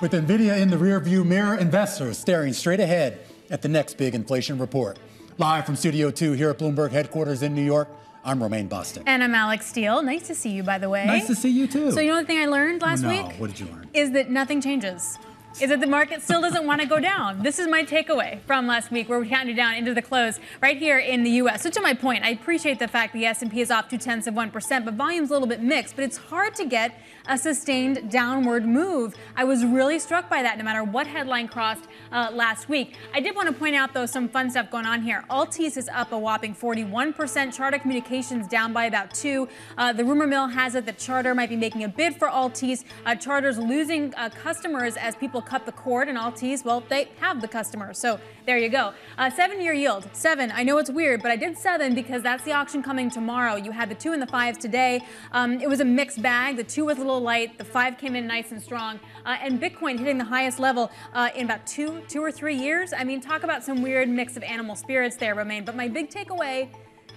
With NVIDIA in the rearview mirror, investors staring straight ahead at the next big inflation report. Live from Studio 2 here at Bloomberg headquarters in New York, I'm Romaine Bostick. And I'm Alix Steel. Nice to see you, by the way. Nice to see you too. So, you know the thing I learned last no, week? What did you learn? Is that nothing changes is that the market still doesn't want to go down. This is my takeaway from last week, where we counted down into the close right here in the U.S. So to my point, I appreciate the fact the S&P is off two tenths of one percent, but volume's a little bit mixed. But it's hard to get a sustained downward move. I was really struck by that, no matter what headline crossed uh, last week. I did want to point out, though, some fun stuff going on here. Altice is up a whopping 41%. Charter Communications down by about two. Uh, the rumor mill has it that Charter might be making a bid for Altice. Uh, Charter's losing uh, customers as people cut the cord, and Altice, well, they have the customers. So there you go. Uh, seven-year yield, seven. I know it's weird, but I did seven because that's the auction coming tomorrow. You had the two and the fives today. Um, it was a mixed bag. The two was a little light. The five came in nice and strong. Uh, and Bitcoin hitting the highest level uh, in about two, two or three years. I mean, talk about some weird mix of animal spirits there, Romaine. But my big takeaway,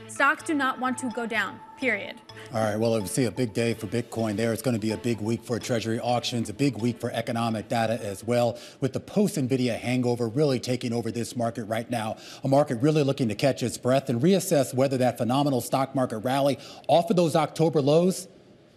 stocks do not want to go down period. All right, well, we see a big day for Bitcoin there. It's going to be a big week for Treasury auctions, a big week for economic data as well, with the post NVIDIA hangover really taking over this market right now. A market really looking to catch its breath and reassess whether that phenomenal stock market rally off of those October lows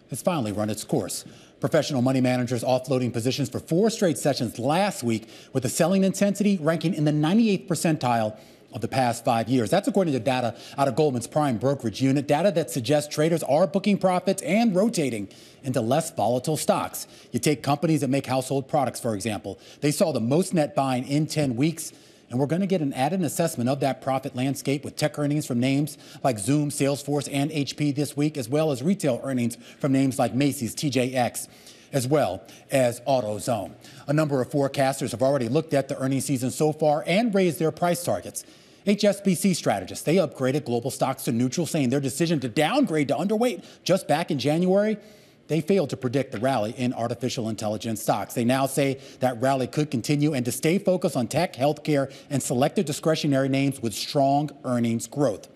has finally run its course. Professional money managers offloading positions for four straight sessions last week, with the selling intensity ranking in the 98th percentile of the past five years. That's according to data out of Goldman's prime brokerage unit, data that suggests traders are booking profits and rotating into less volatile stocks. You take companies that make household products, for example. They saw the most net buying in 10 weeks. And we're going to get an added assessment of that profit landscape with tech earnings from names like Zoom, Salesforce, and HP this week, as well as retail earnings from names like Macy's, TJX as well as AutoZone. A number of forecasters have already looked at the earnings season so far and raised their price targets. HSBC strategists, they upgraded global stocks to neutral, saying their decision to downgrade to underweight just back in January, they failed to predict the rally in artificial intelligence stocks. They now say that rally could continue and to stay focused on tech, healthcare, and selected discretionary names with strong earnings growth.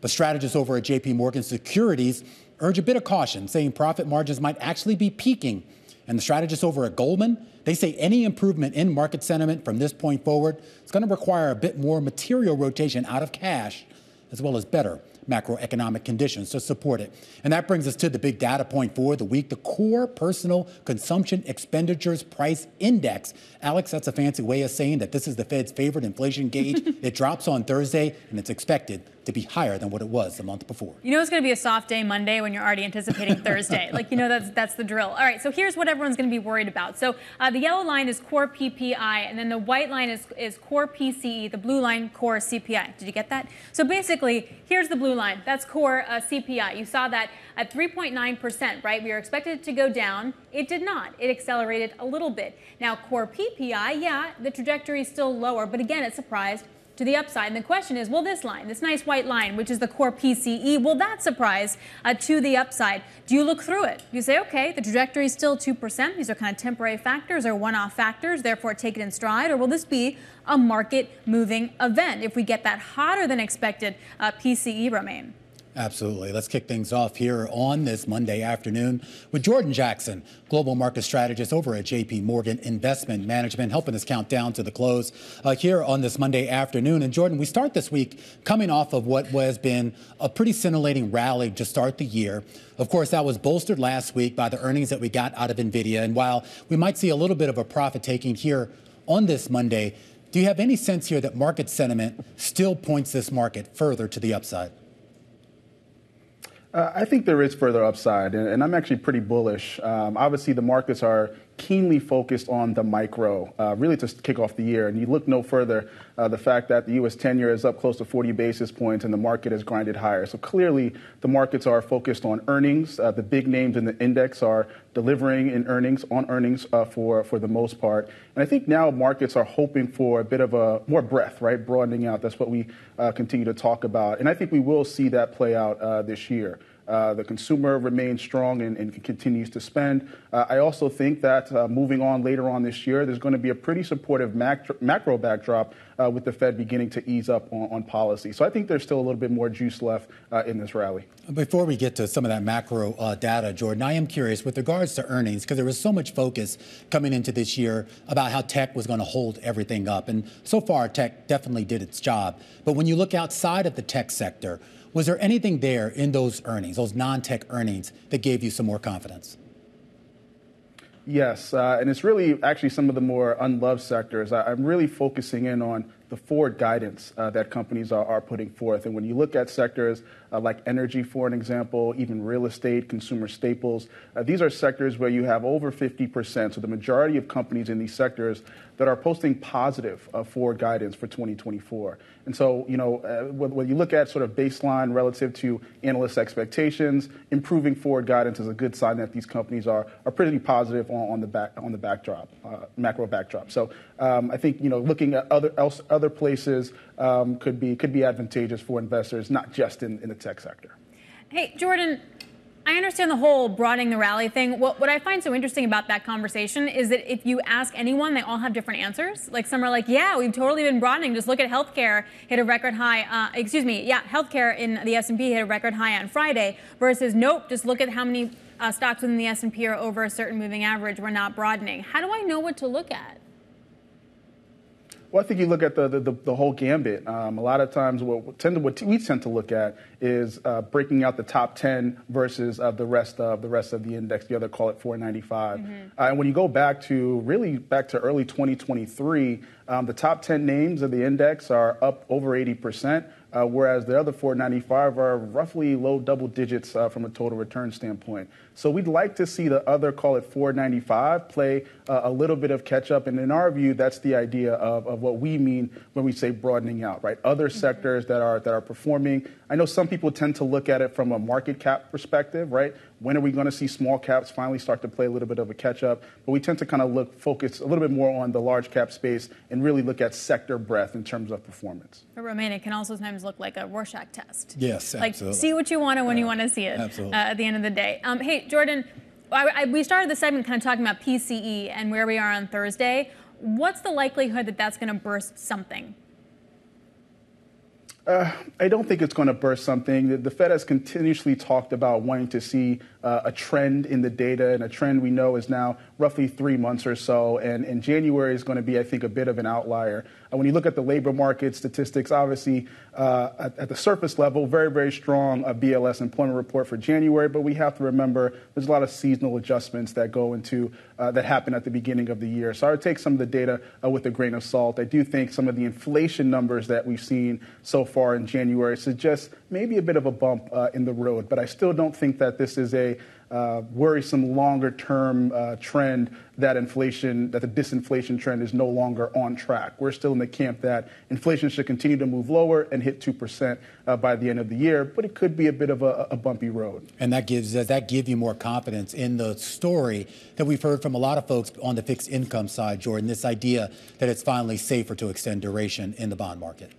But strategists over at JP Morgan Securities urge a bit of caution, saying profit margins might actually be peaking. And the strategists over at Goldman, they say any improvement in market sentiment from this point forward is going to require a bit more material rotation out of cash, as well as better macroeconomic conditions to support it. And that brings us to the big data point for the week the core personal consumption expenditures price index. Alix, that's a fancy way of saying that this is the Fed's favorite inflation gauge. it drops on Thursday, and it's expected to be higher than what it was the month before. You know it's going to be a soft day Monday when you're already anticipating Thursday. Like, you know, that's, that's the drill. All right, so here's what everyone's going to be worried about. So uh, the yellow line is core PPI, and then the white line is, is core PCE, the blue line core CPI. Did you get that? So basically, here's the blue line. That's core uh, CPI. You saw that at 3.9%, right? We were expected it to go down. It did not. It accelerated a little bit. Now, core PPI, yeah, the trajectory is still lower, but again, it surprised to the upside. And the question is, will this line, this nice white line, which is the core PCE, will that surprise uh, to the upside? Do you look through it? You say, okay, the trajectory is still 2%. These are kind of temporary factors or one-off factors, therefore take it in stride. Or will this be a market moving event if we get that hotter than expected uh, PCE Romaine? Absolutely. Let's kick things off here on this Monday afternoon with Jordan Jackson, global market strategist over at JP Morgan Investment Management, helping us count down to the close uh, here on this Monday afternoon. And Jordan, we start this week coming off of what has been a pretty scintillating rally to start the year. Of course, that was bolstered last week by the earnings that we got out of NVIDIA. And while we might see a little bit of a profit taking here on this Monday, do you have any sense here that market sentiment still points this market further to the upside? Uh, I think there is further upside, and, and I'm actually pretty bullish. Um, obviously, the markets are keenly focused on the micro, uh, really to kick off the year. And you look no further, uh, the fact that the U.S. 10 year is up close to 40 basis points and the market has grinded higher. So clearly, the markets are focused on earnings. Uh, the big names in the index are delivering in earnings, on earnings uh, for, for the most part. And I think now markets are hoping for a bit of a more breadth, right? Broadening out. That's what we uh, continue to talk about. And I think we will see that play out uh, this year. Uh, the consumer remains strong and, and continues to spend. Uh, I also think that uh, moving on later on this year, there's going to be a pretty supportive macro, macro backdrop uh, with the Fed beginning to ease up on, on, policy. So I think there's still a little bit more juice left uh, in this rally. Before we get to some of that macro data, Jordan, I am curious with regards to earnings, because there was so much focus coming into this year about how tech was going to hold everything up. And so far, tech definitely did its job. But when you look outside of the tech sector, was there anything there in those earnings, those non tech earnings, that gave you some more confidence? Yes, uh, and it's really actually some of the more unloved sectors. I, am really focusing in on the forward guidance uh, that companies are, are, putting forth. And when you look at sectors uh, like energy, for an example, even real estate, consumer staples, uh, these are sectors where you have over 50%. So the majority of companies in these sectors that are posting positive uh, forward guidance for 2024. And so, you know, uh, when, you look at sort of baseline relative to analyst expectations, improving forward guidance is a good sign that these companies are, are pretty positive on, on the back on the backdrop, uh, macro backdrop. So um, I think you know looking at other else, other places could be could be advantageous for investors, not just in, the tech sector. Hey, Jordan, I understand the whole broadening the rally thing. What, what I find so interesting about that conversation is that if you ask anyone, they all have different answers. Like some are like, yeah, we've totally been broadening. Just look at healthcare hit a record high. Uh, excuse me, yeah, healthcare in the S&P hit a record high on Friday. Versus nope, just look at how many uh, stocks within the S&P are over a certain moving average. We're not broadening. How do I know what to look at? Well, I think you look at the, the, the whole gambit. Um, a lot of times, what, tend to, what we tend to look at is uh, breaking out the top 10 versus uh, the rest of the rest of the index. The other call it 495. Mm-hmm. Uh, and when you go back to really back to early 2023, um, the top 10 names of the index are up over 80 percent uh, whereas the other 495 are roughly low double digits uh, from a total return standpoint. So we'd like to see the other, call it 495, play uh, a little bit of catch up. And in our view, that's the idea of, of what we mean when we say broadening out, right? Other mm-hmm. sectors that are, that are performing. I know some people tend to look at it from a market cap perspective, right? When are we going to see small caps finally start to play a little bit of a catch up? But we tend to kind of look, focus a little bit more on the large cap space and really look at sector breadth in terms of performance. But Romaine, it can also sometimes look like a Rorschach test. Yes, like absolutely. see what you want and when yeah, you want to see it. Absolutely. Uh, at the end of the day. Um, hey, Jordan, I, I, we started the segment kind of talking about PCE and where we are on Thursday. What's the likelihood that that's going to burst something? Uh, I don't think it's going to burst something. The, the, Fed has continuously talked about wanting to see uh, a trend in the data, and a trend we know is now roughly three months or so. And, and January is going to be, I think, a bit of an outlier. Uh, when you look at the labor market statistics, obviously uh, at, at, the surface level, very, very strong uh, BLS employment report for January. But we have to remember there's a lot of seasonal adjustments that go into uh, that happen at the beginning of the year. So I would take some of the data with a grain of salt. I do think some of the inflation numbers that we've seen so far in January suggests maybe a bit of a bump uh, in the road. But I still don't think that this is a uh, worrisome longer term uh, trend that inflation, that the disinflation trend is no longer on track. We're still in the camp that inflation should continue to move lower and hit 2% uh, by the end of the year, but it could be a bit of a, a bumpy road. And that gives, does that give you more confidence in the story that we've heard from a lot of folks on the fixed income side, Jordan, this idea that it's finally safer to extend duration in the bond market?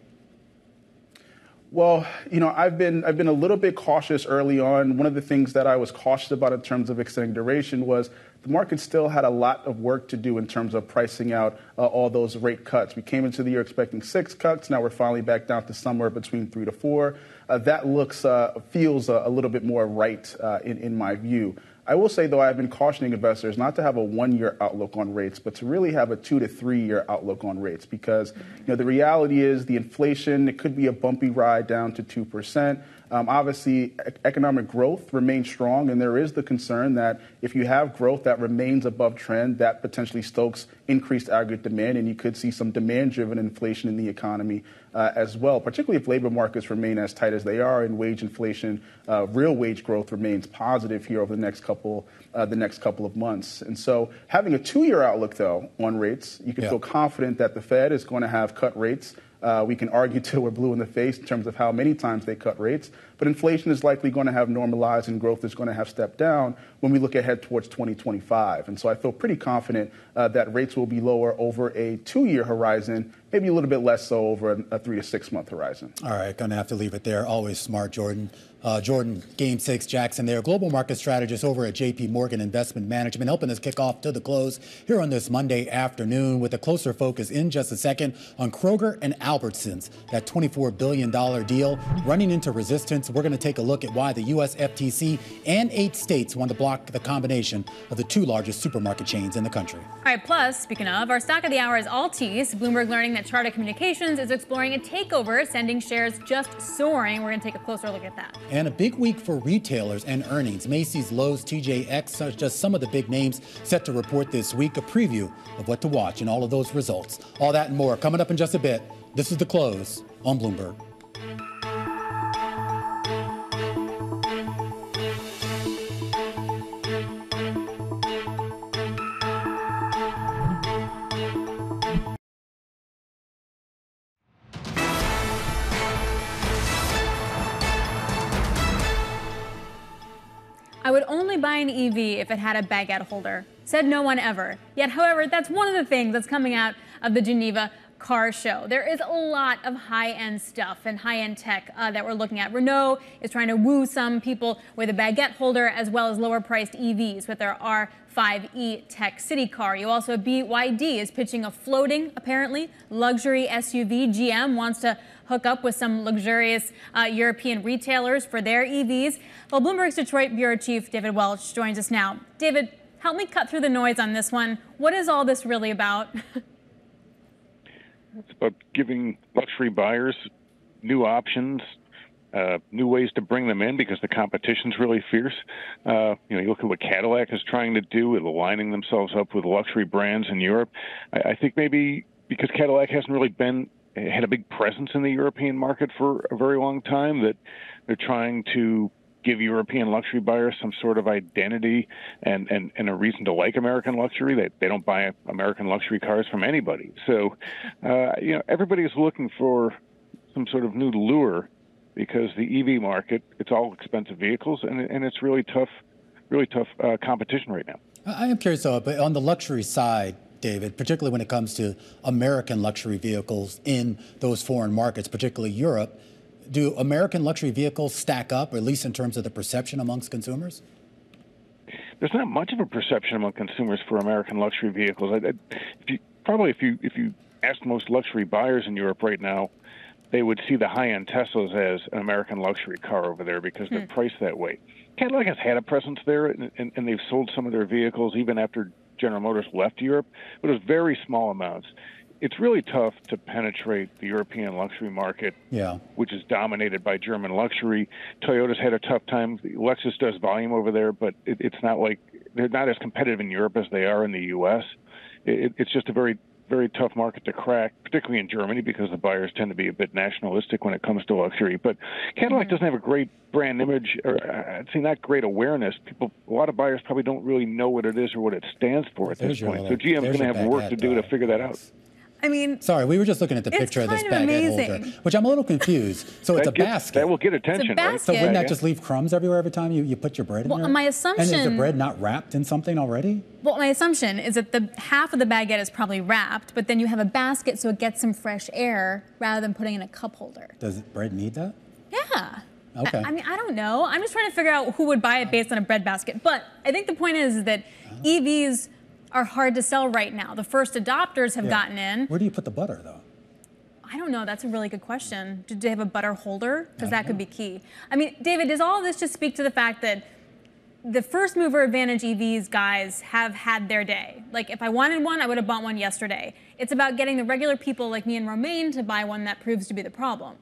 Well, you know, I've been I've been a little bit cautious early on. One of the things that I was cautious about in terms of extending duration was the market still had a lot of work to do in terms of pricing out uh, all those rate cuts. We came into the year expecting six cuts. Now we're finally back down to somewhere between three to four. Uh, that looks uh, feels a, little bit more right uh, in in my view. I will say, though, I've been cautioning investors not to have a one year outlook on rates, but to really have a two to three year outlook on rates because you know, the reality is the inflation, it could be a bumpy ride down to 2%. Um, obviously, economic growth remains strong, and there is the concern that if you have growth that remains above trend, that potentially stokes increased aggregate demand, and you could see some demand driven inflation in the economy uh, as well, particularly if labor markets remain as tight as they are and wage inflation, uh, real wage growth remains positive here over the next couple uh, the next couple of months. And so, having a two year outlook though on rates, you can yeah. feel confident that the Fed is going to have cut rates uh, we can argue till we're blue in the face in terms of how many times they cut rates, but inflation is likely going to have normalized and growth is going to have stepped down when we look ahead towards 2025. And so I feel pretty confident uh, that rates will be lower over a two year horizon, maybe a little bit less so over a, a three to six month horizon. All right, going to have to leave it there. Always smart, Jordan. Uh, Jordan, Game 6, Jackson there, global market strategist over at JP Morgan Investment Management, helping us kick off to the close here on this Monday afternoon with a closer focus in just a second on Kroger and Albertsons, that $24 billion deal running into resistance. We're going to take a look at why the U.S. FTC and eight states want to block the combination of the two largest supermarket chains in the country. All right, plus, speaking of, our stock of the hour is Altice. Bloomberg learning that Charter Communications is exploring a takeover, sending shares just soaring. We're going to take a closer look at that. And a big week for retailers and earnings. Macy's, Lowe's, TJX, just some of the big names set to report this week. A preview of what to watch in all of those results. All that and more coming up in just a bit. This is the close on Bloomberg. Buy an EV if it had a baguette holder. Said no one ever. Yet, however, that's one of the things that's coming out of the Geneva car show. There is a lot of high-end stuff and high-end tech uh, that we're looking at. Renault is trying to woo some people with a baguette holder as well as lower-priced EVs with their R5E Tech City car. You also BYD is pitching a floating, apparently, luxury SUV. GM wants to hook up with some luxurious uh, European retailers for their EVs. Well, Bloomberg's Detroit Bureau Chief David Welch joins us now. David, help me cut through the noise on this one. What is all this really about? It's about giving luxury buyers new options, uh, new ways to bring them in because the competition's really fierce. Uh, you know, you look at what Cadillac is trying to do with aligning themselves up with luxury brands in Europe. I, I think maybe because Cadillac hasn't really been had a big presence in the European market for a very long time that they're trying to give European luxury buyers some sort of identity and, and, and a reason to like American luxury. They, they don't buy American luxury cars from anybody. So, uh, you know, everybody is looking for some sort of new lure because the EV market, it's all expensive vehicles and, and it's really tough, really tough uh, competition right now. I am curious though, but on the luxury side, David, particularly when it comes to American luxury vehicles in those foreign markets, particularly Europe, do American luxury vehicles stack up, at least in terms of the perception amongst consumers? There's not much of a perception among consumers for American luxury vehicles. I, I, if you, probably, if you if you ask most luxury buyers in Europe right now, they would see the high-end Teslas as an American luxury car over there because they're hmm. priced that way. Cadillac has had a presence there, and, and, and they've sold some of their vehicles even after General Motors left Europe, but it was very small amounts it's really tough to penetrate the European luxury market, yeah. which is dominated by German luxury. Toyota's had a tough time. Lexus does volume over there, but it, it's not like they're not as competitive in Europe as they are in the U.S. It, it's just a very very tough market to crack, particularly in Germany, because the buyers tend to be a bit nationalistic when it comes to luxury. But Cadillac mm-hmm. doesn't have a great brand image, or uh, I'd say not great awareness. People, a lot of buyers probably don't really know what it is or what it stands for at this point. so GM's going to have work to do to figure that out. I mean, sorry, we were just looking at the picture of this baguette holder, which I'm a little confused. So it's a gets, basket. That will get attention, right? So wouldn't that just leave crumbs everywhere every time you, you put your bread in well, there? my assumption. And is the bread not wrapped in something already? Well, my assumption is that the half of the baguette is probably wrapped, but then you have a basket so it gets some fresh air rather than putting in a cup holder. Does bread need that? Yeah. Okay. I, I mean, I don't know. I'm just trying to figure out who would buy it based on a bread basket. But I think the point is that EVs are hard to sell right now. The first adopters have yeah. gotten in. Where do you put the butter, though? I don't know. That's a really good question. Do they have a butter holder? Because that know. could be key. I mean, David, does all this just speak to the fact that the first mover advantage EVs guys have had their day? Like, if I wanted one, I would have bought one yesterday. It's about getting the regular people like me and Romaine to buy one that proves to be the problem.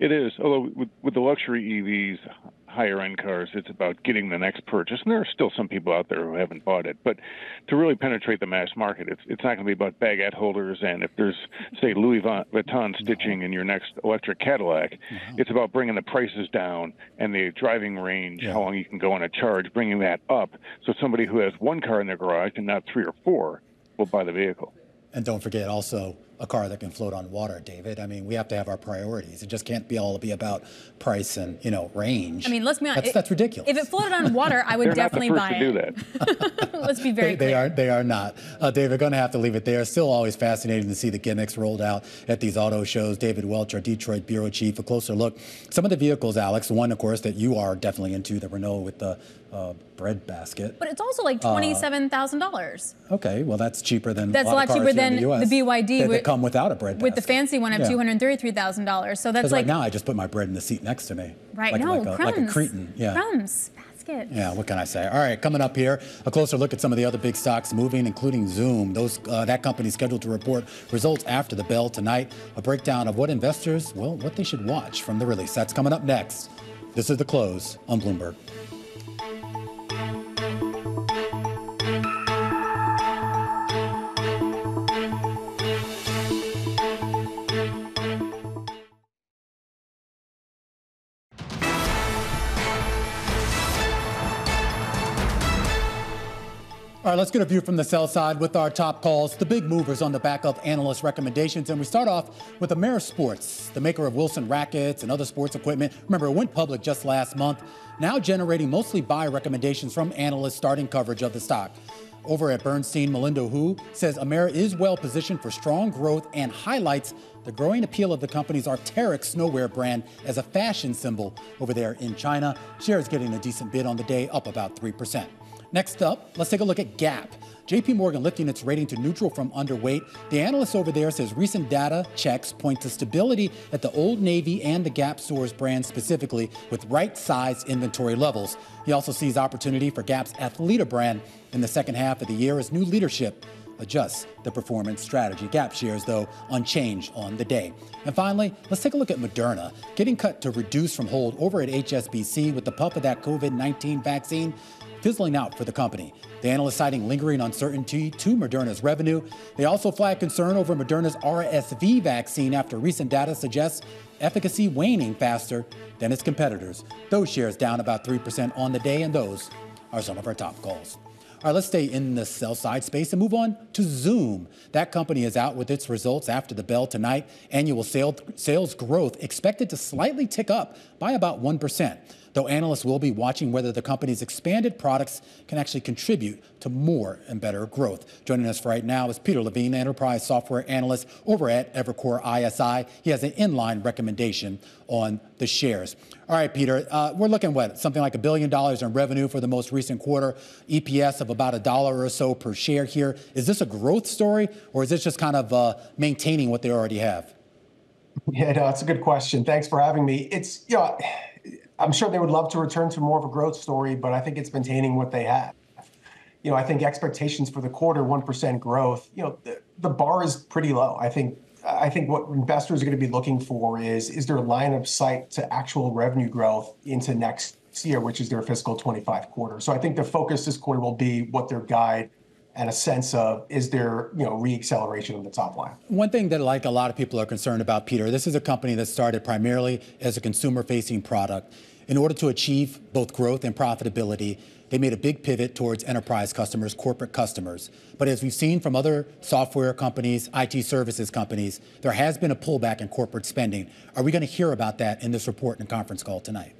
It is, although with, with the luxury EVs, higher end cars, it's about getting the next purchase. And there are still some people out there who haven't bought it. But to really penetrate the mass market, it's, it's not going to be about baguette holders. And if there's, say, Louis Vuitton stitching in your next electric Cadillac, mm-hmm. it's about bringing the prices down and the driving range, yeah. how long you can go on a charge, bringing that up. So somebody who has one car in their garage and not three or four will buy the vehicle. And don't forget also a car that can float on water, David. I mean, we have to have our priorities. It just can't be all be about price and you know range. I mean, let's be honest. That's, that's ridiculous. If it floated on water, I would They're definitely not the first buy to do it. that. let's be very they, clear. they are they are not. Uh, David, going to have to leave it there. Still always fascinating to see the gimmicks rolled out at these auto shows. David Welch, our Detroit bureau chief, a closer look. Some of the vehicles, Alix. One, of course, that you are definitely into, the Renault with the uh, bread basket. But it's also like twenty-seven thousand dollars Okay, well that's cheaper than That's a a lot, lot of cheaper than the, US the BYD that, that come without a bread basket. with the fancy one of Yeah. two hundred thirty-three thousand dollars. So that's like right now I just put my bread in the seat next to me. right like, no like a, crumbs, like a cretin. Yeah. crumbs basket. Yeah, what can I say? All right, coming up here, a closer look at some of the other big stocks moving, including Zoom. Those uh, that company is scheduled to report results after the bell tonight. A breakdown of what investors, well, what they should watch from the release. That's coming up next. This is the close on Bloomberg. Let's get a view from the sell side with our top calls, the big movers on the back of analyst recommendations. And we start off with Amer Sports, the maker of Wilson rackets and other sports equipment. Remember, it went public just last month, now generating mostly buy recommendations from analysts starting coverage of the stock. Over at Bernstein, Melinda Hu says Amer is well positioned for strong growth and highlights the growing appeal of the company's Arc'teryx snowwear brand as a fashion symbol over there in China. Shares getting a decent bid on the day, up about 3%. Next up, let's take a look at Gap. JP Morgan lifting its rating to neutral from underweight. The analyst over there says recent data checks point to stability at the Old Navy and the Gap stores brand specifically with right size inventory levels. He also sees opportunity for Gap's Athleta brand in the second half of the year as new leadership adjusts the performance strategy. Gap shares, though, unchanged on the day. And finally, let's take a look at Moderna, getting cut to reduce from hold over at HSBC with the puff of that COVID 19 vaccine fizzling out for the company. The analyst citing lingering uncertainty to Moderna's revenue. They also flag concern over Moderna's RSV vaccine after recent data suggests efficacy waning faster than its competitors. Those shares down about 3% on the day, and those are some of our top calls. All right, let's stay in the sell side space and move on to Zoom. That company is out with its results after the bell tonight. Annual sales, sales growth expected to slightly tick up by about 1%, though analysts will be watching whether the company's expanded products can actually contribute to more and better growth. Joining us right now is Peter Levine, enterprise software analyst over at Evercore ISI. He has an inline recommendation on the shares. All right, Peter, uh, we're looking what something like a billion dollars in revenue for the most recent quarter, EPS of about a dollar or so per share here. Is this a growth story, or is this just kind of uh, maintaining what they already have? Yeah, no, it's a good question. Thanks for having me. It's, you know, I'm sure they would love to return to more of a growth story, but I think it's maintaining what they have. You know, I think expectations for the quarter, 1% growth, you know, the, the bar is pretty low. I think I think what investors are going to be looking for is is there a line of sight to actual revenue growth into next year, which is their fiscal 25 quarter. So I think the focus this quarter will be what their guide and a sense of is there you know reacceleration of the top line. One thing that like a lot of people are concerned about, Peter, this is a company that started primarily as a consumer-facing product. In order to achieve both growth and profitability, they made a big pivot towards enterprise customers, corporate customers. But as we've seen from other software companies, IT services companies, there has been a pullback in corporate spending. Are we going to hear about that in this report and conference call tonight?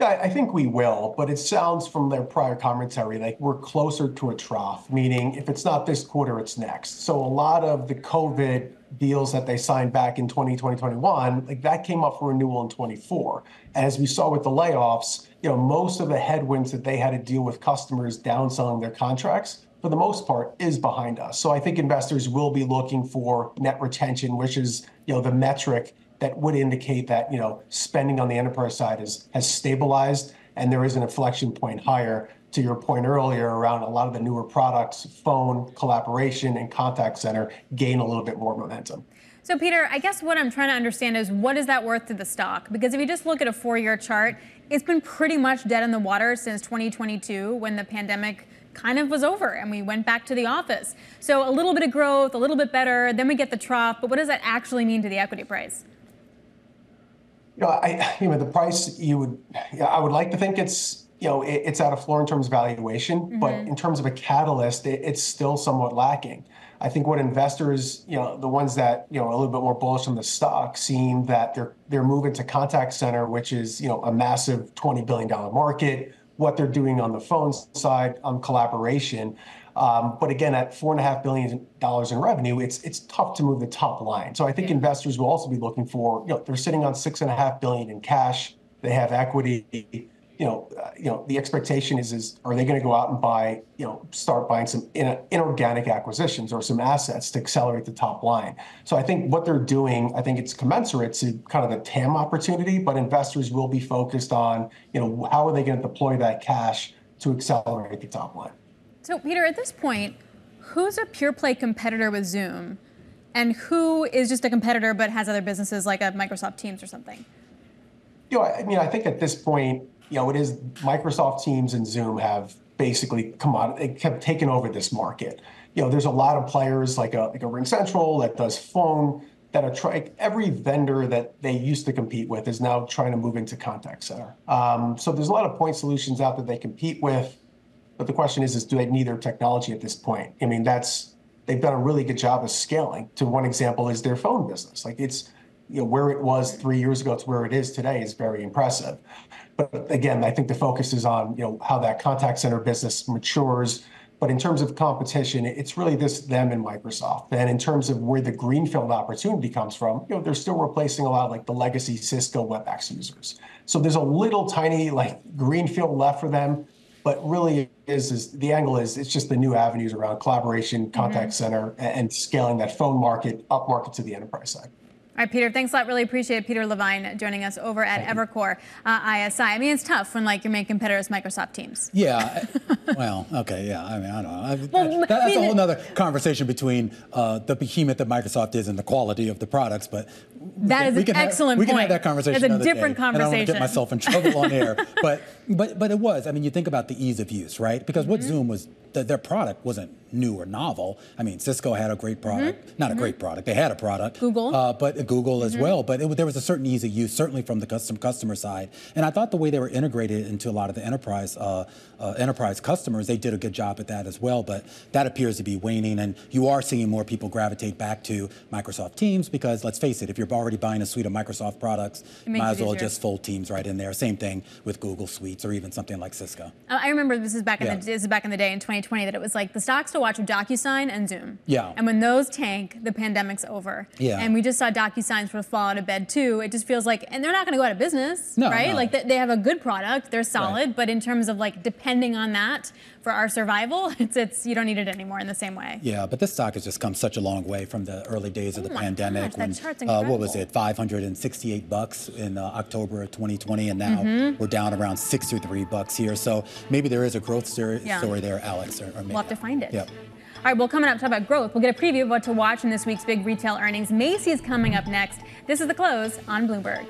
Yeah, I think we will, but it sounds from their prior commentary like we're closer to a trough, meaning if it's not this quarter, it's next. So a lot of the COVID deals that they signed back in 2020, 2021, like that came up for renewal in 24. As we saw with the layoffs, you know, most of the headwinds that they had to deal with customers downselling their contracts, for the most part, is behind us. So I think investors will be looking for net retention, which is, you know, the metric that would indicate that you know spending on the enterprise side has stabilized and there is an inflection point higher to your point earlier around a lot of the newer products phone collaboration and contact center gain a little bit more momentum So, Peter, I guess what I'm trying to understand is what is that worth to the stock? Because if you just look at a four year chart, it's been pretty much dead in the water since 2022 when the pandemic kind of was over and we went back to the office. So, a little bit of growth, a little bit better, then we get the trough. But what does that actually mean to the equity price? You know i you know the price you would yeah, i would like to think it's you know it, it's at a floor in terms of valuation mm-hmm. but in terms of a catalyst it, it's still somewhat lacking I think what investors, you know, the ones that you know are a little bit more bullish on the stock, seeing that they're they're moving to contact center, which is you know a massive twenty billion dollar market. What they're doing on the phone side on collaboration, but again, at four and a half billion dollars in revenue, it's it's tough to move the top line. So I think investors will also be looking for, you know, they're sitting on 6.5 billion in cash. They have equity you know, uh, you know, the expectation is, is are they going to go out and buy, you know, start buying some in, inorganic acquisitions or some assets to accelerate the top line? So I think what they're doing, I think it's commensurate to kind of the TAM opportunity, but investors will be focused on, you know, how are they going to deploy that cash to accelerate the top line? So, Peter, at this point, who's a pure play competitor with Zoom, and who is just a competitor but has other businesses like a Microsoft Teams or something? You know, I mean, I think at this point you know, it is Microsoft Teams and Zoom have basically come on, kept taking over this market. You know, there's a lot of players like a like a RingCentral that does phone that are trying. Every vendor that they used to compete with is now trying to move into contact center. Um, so there's a lot of point solutions out that they compete with, but the question is, is do they need their technology at this point? I mean, that's they've done a really good job of scaling. To one example is their phone business. Like it's you know where it was three years ago to where it is today is very impressive. But again, I think the focus is on you know how that contact center business matures. But in terms of competition, it's really this them and Microsoft. And in terms of where the greenfield opportunity comes from, you know, they're still replacing a lot of like the legacy Cisco WebEx users. So there's a little tiny like greenfield left for them. But really is, is the angle is it's just the new avenues around collaboration, contact mm-hmm. center, and, and scaling that phone market up market to the enterprise side. All right, Peter, thanks a lot. Really appreciate it. Peter Levine joining us over at Evercore uh, ISI. I mean, it's tough when like your main competitor is Microsoft Teams. Yeah. well, okay, yeah. I mean, I don't know. Well, that, that's I mean, a whole other conversation between uh, the behemoth that Microsoft is and the quality of the products. But that is an excellent have, We can have that conversation. It's a different day, conversation. I don't want to get myself in trouble on air. But but but it was. I mean, you think about the ease of use, right? Because what mm-hmm. Zoom was, the, their product wasn't new or novel. I mean, Cisco had a great product, mm-hmm. not a mm-hmm. great product. They had a product. Google, uh, but Google as mm-hmm. well. But it, there was a certain ease of use, certainly from the custom customer side. And I thought the way they were integrated into a lot of the enterprise uh, uh, enterprise customers, they did a good job at that as well. But that appears to be waning, and you are seeing more people gravitate back to Microsoft Teams because let's face it, if you're already buying a suite of Microsoft products, might as well easier. just fold Teams right in there. Same thing with Google Suites or even something like Cisco. Uh, I remember this is back in yeah. the this is back in the day in 2020 that it was like the stocks to watch with DocuSign and Zoom. Yeah. And when those tank, the pandemic's over. Yeah. And we just saw DocuSign sort of fall out of bed too. It just feels like, and they're not going to go out of business, no, right? No. Like they have a good product, they're solid, right. but in terms of like depending on that for our survival, it's it's you don't need it anymore in the same way. Yeah, but this stock has just come such a long way from the early days of oh the pandemic. Gosh, when, uh, what was it, 568 bucks in uh, October of 2020, and now mm-hmm. we're down around 63 bucks here. So maybe there is a growth story, yeah. story there, Alix. Or, or we'll have to find it. Yep. All right, well, coming up, talk about growth. We'll get a preview of what to watch in this week's big retail earnings. Macy's coming up next. This is the close on Bloomberg.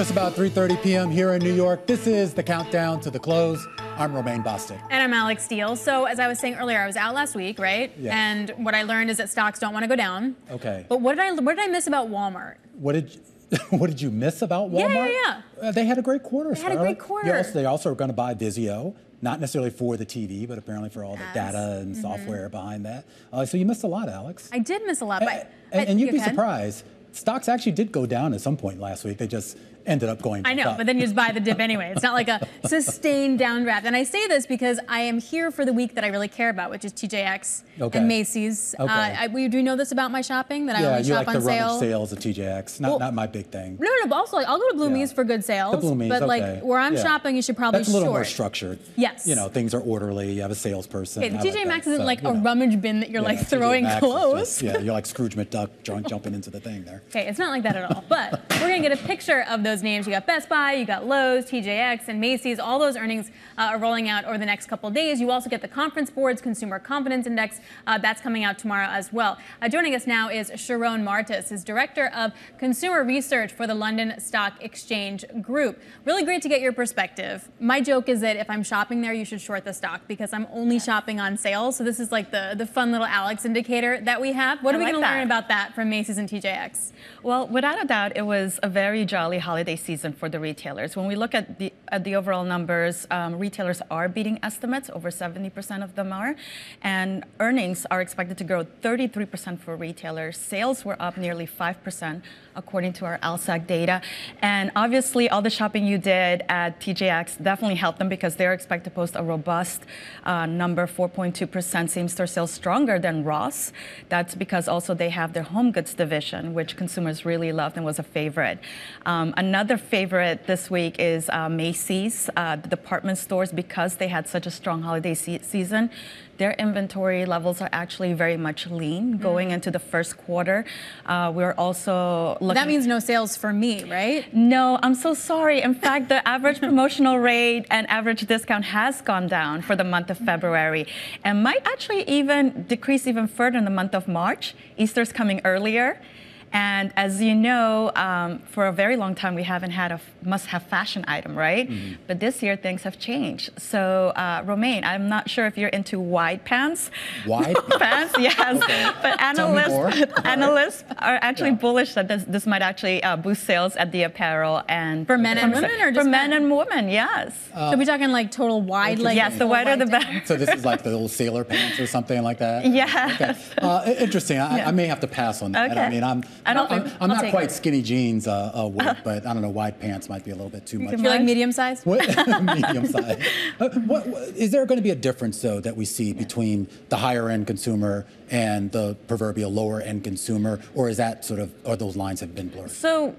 Just about 3.30 p.m. here in New York. This is the countdown to the close. I'm Romaine Bostick. And I'm Alix Steel. So as I was saying earlier, I was out last week, right? Yes. And what I learned is that stocks don't want to go down. Okay. But what did I what did I miss about Walmart? What did you, what did you miss about Walmart? Yeah, yeah, yeah. Uh, they had a great quarter. They had a great quarter. Yes, they also are going to buy Vizio, not necessarily for the TV, but apparently for all the data and mm-hmm. software behind that. Uh, so you missed a lot, Alix. I did miss a lot, but and, and you'd be surprised. Stocks actually did go down at some point last week. They just ended up going. I know, up. but then you just buy the dip anyway. It's not like a sustained downdraft. And I say this because I am here for the week that I really care about, which is TJX okay. and Macy's. Okay. Uh, I, do you know this about my shopping that yeah, I only shop like on sale? Yeah, you like the sales at TJX. Not, well, not my big thing. No, no, but also like, I'll go to Bloomies yeah. for good sales. The Bloomies, but like okay. where I'm yeah. shopping, you should probably That's a little short. more structured. Yes. You know, things are orderly. You have a salesperson. Okay, the TJ like Maxx isn't so, like a know. rummage bin that you're like throwing clothes. Just, yeah, you're like Scrooge McDuck jumping into the thing there. Okay, it's not like that at all. But we're gonna get a picture of those those names. You got Best Buy, you got Lowe's, TJX, and Macy's. All those earnings uh, are rolling out over the next couple days. You also get the Conference Board's Consumer Confidence Index. Uh, that's coming out tomorrow as well. Uh, joining us now is Jharonne Martis, is Director of Consumer Research for the London Stock Exchange Group. Really great to get your perspective. My joke is that if I'm shopping there, you should short the stock because I'm only shopping on sale. So this is like the, the fun little Alix indicator that we have. What are we like going to learn about that from Macy's and TJX? Well, without a doubt, it was a very jolly holiday season for the retailers. When we look at the at the overall numbers, um, retailers are beating estimates. Over 70% of them are, and earnings are expected to grow 33% for retailers. Sales were up nearly 5%, according to our LSEG data. And obviously, all the shopping you did at TJX definitely helped them because they're expected to post a robust uh, number, 4.2% same-store sales, stronger than Ross. That's because also they have their home goods division, which consumers really loved and was a favorite. Um, another favorite this week is uh, Macy's, uh, the department stores, because they had such a strong holiday se- season. Their inventory levels are actually very much lean going into the first quarter. Uh, we're also looking. That means no sales for me, right? No, I'm so sorry. In fact, the average promotional rate and average discount has gone down for the month of February and might actually even decrease even further in the month of March. Easter's coming earlier. And as you know, um, for a very long time, we haven't had a must have fashion item, right? But this year, things have changed. So, uh, Romaine, I'm not sure if you're into wide pants. Wide pants, yes. But Tell me more. analysts, analysts are actually bullish that this, this might actually uh, boost sales at the apparel and For men and women or for men men? and women, yes. so we're talking like total wide leg. yes, the wider the wide better. So this is like the little sailor pants or something like that. Yes. Okay. Uh, interesting. I, Yeah. I may have to pass on that. Okay. I mean, I'm I don't I'm, think- I'm I'll not quite it. skinny jeans uh, uh, weight, but I don't know. Wide pants might be a little bit too much. You're like medium size? What, medium size. Uh, what, what, is there going to be a difference, though, that we see between the higher end consumer and the proverbial lower end consumer, or is that sort of, or those lines have been blurred? So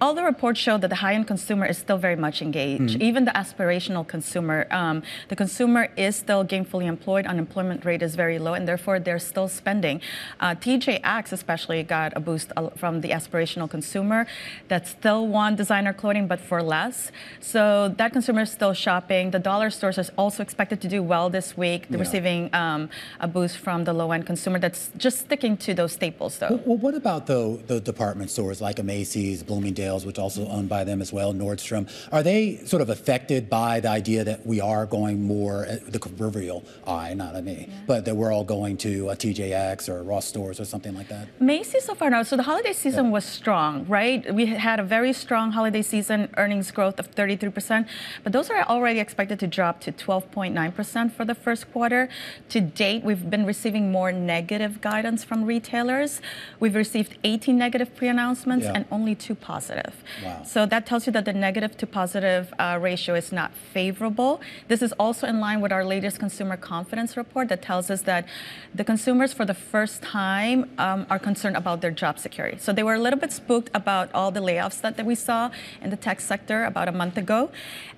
all the reports show that the high-end consumer is still very much engaged. Even the aspirational consumer, um, the consumer is still gainfully employed. Unemployment rate is very low, and therefore they're still spending. Uh, TJX especially got a boost from the aspirational consumer that still want designer clothing, but for less. So that consumer is still shopping. The dollar stores is also expected to do well this week. They're Yeah. receiving um, a boost from the low-end consumer that's just sticking to those staples, though. Well, what about though the department stores like a Macy's, Bloomingdale's, which also owned by them as well, Nordstrom? Are they sort of affected by the idea that we are going more uh, the proverbial I, not a me, but that we're all going to a TJX or Ross stores or something like that? Macy's so far now. So the holiday season was strong, right? We had a very strong holiday season, earnings growth of 33%, but those are already expected to drop to 12.9% for the first quarter. To date, we've been receiving more negative guidance from retailers. We've received 18 negative pre-announcements Yeah. and only two positive. Wow. So that tells you that the negative to positive uh, ratio is not favorable. This is also in line with our latest consumer confidence report that tells us that the consumers, for the first time, um, are concerned about their job security. So they were a little bit spooked about all the layoffs that, that we saw in the tech sector about a month ago.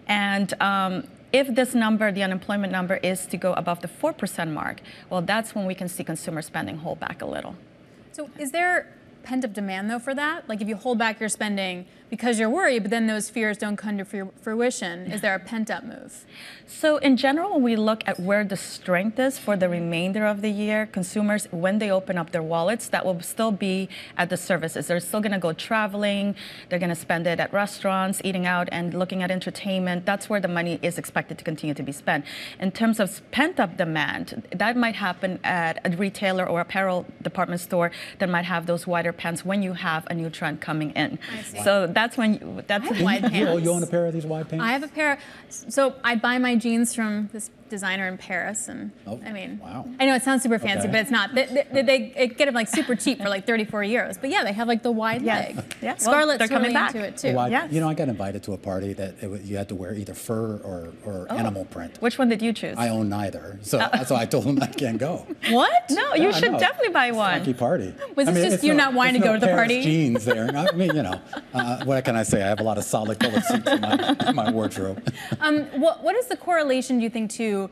And um, if this number, the unemployment number, is to go above the 4% mark, well, that's when we can see consumer spending hold back a little. So is there pent up demand though for that? Like if you hold back your spending because you're worried, but then those fears don't come to fruition, is there a pent up move? So in general, when we look at where the strength is for the remainder of the year, consumers, when they open up their wallets, that will still be at the services. They're still going to go traveling. They're going to spend it at restaurants, eating out, and looking at entertainment. That's where the money is expected to continue to be spent. In terms of pent-up demand, that might happen at a retailer or apparel department store that might have those wider pants when you have a new trend coming in. I see. So that's when you, that's I have wide You, oh, you own a pair of these wide pants? I have a pair. So I buy my jeans from this designer in Paris, and Oh, I mean, wow. I know it sounds super fancy, Okay. but it's not. They, they, they get them like super cheap for like 34 euros. But yeah, they have like the wide Yes. leg. Yeah, well, Scarlett's they're coming really back. into it too. Wide- Yes. You know, I got invited to a party that it, you had to wear either fur or, or Oh. animal print. Which one did you choose? I own neither, so so I told them I can't go. What? No, you I should definitely buy one. Funky party. Was I this mean, just you no- not wanting it's to go to the Paris party? Jeans there. I mean, you know, uh, what can I say? I have a lot of solid colored suits in my, in my wardrobe. Um, what, what is the correlation, do you think, to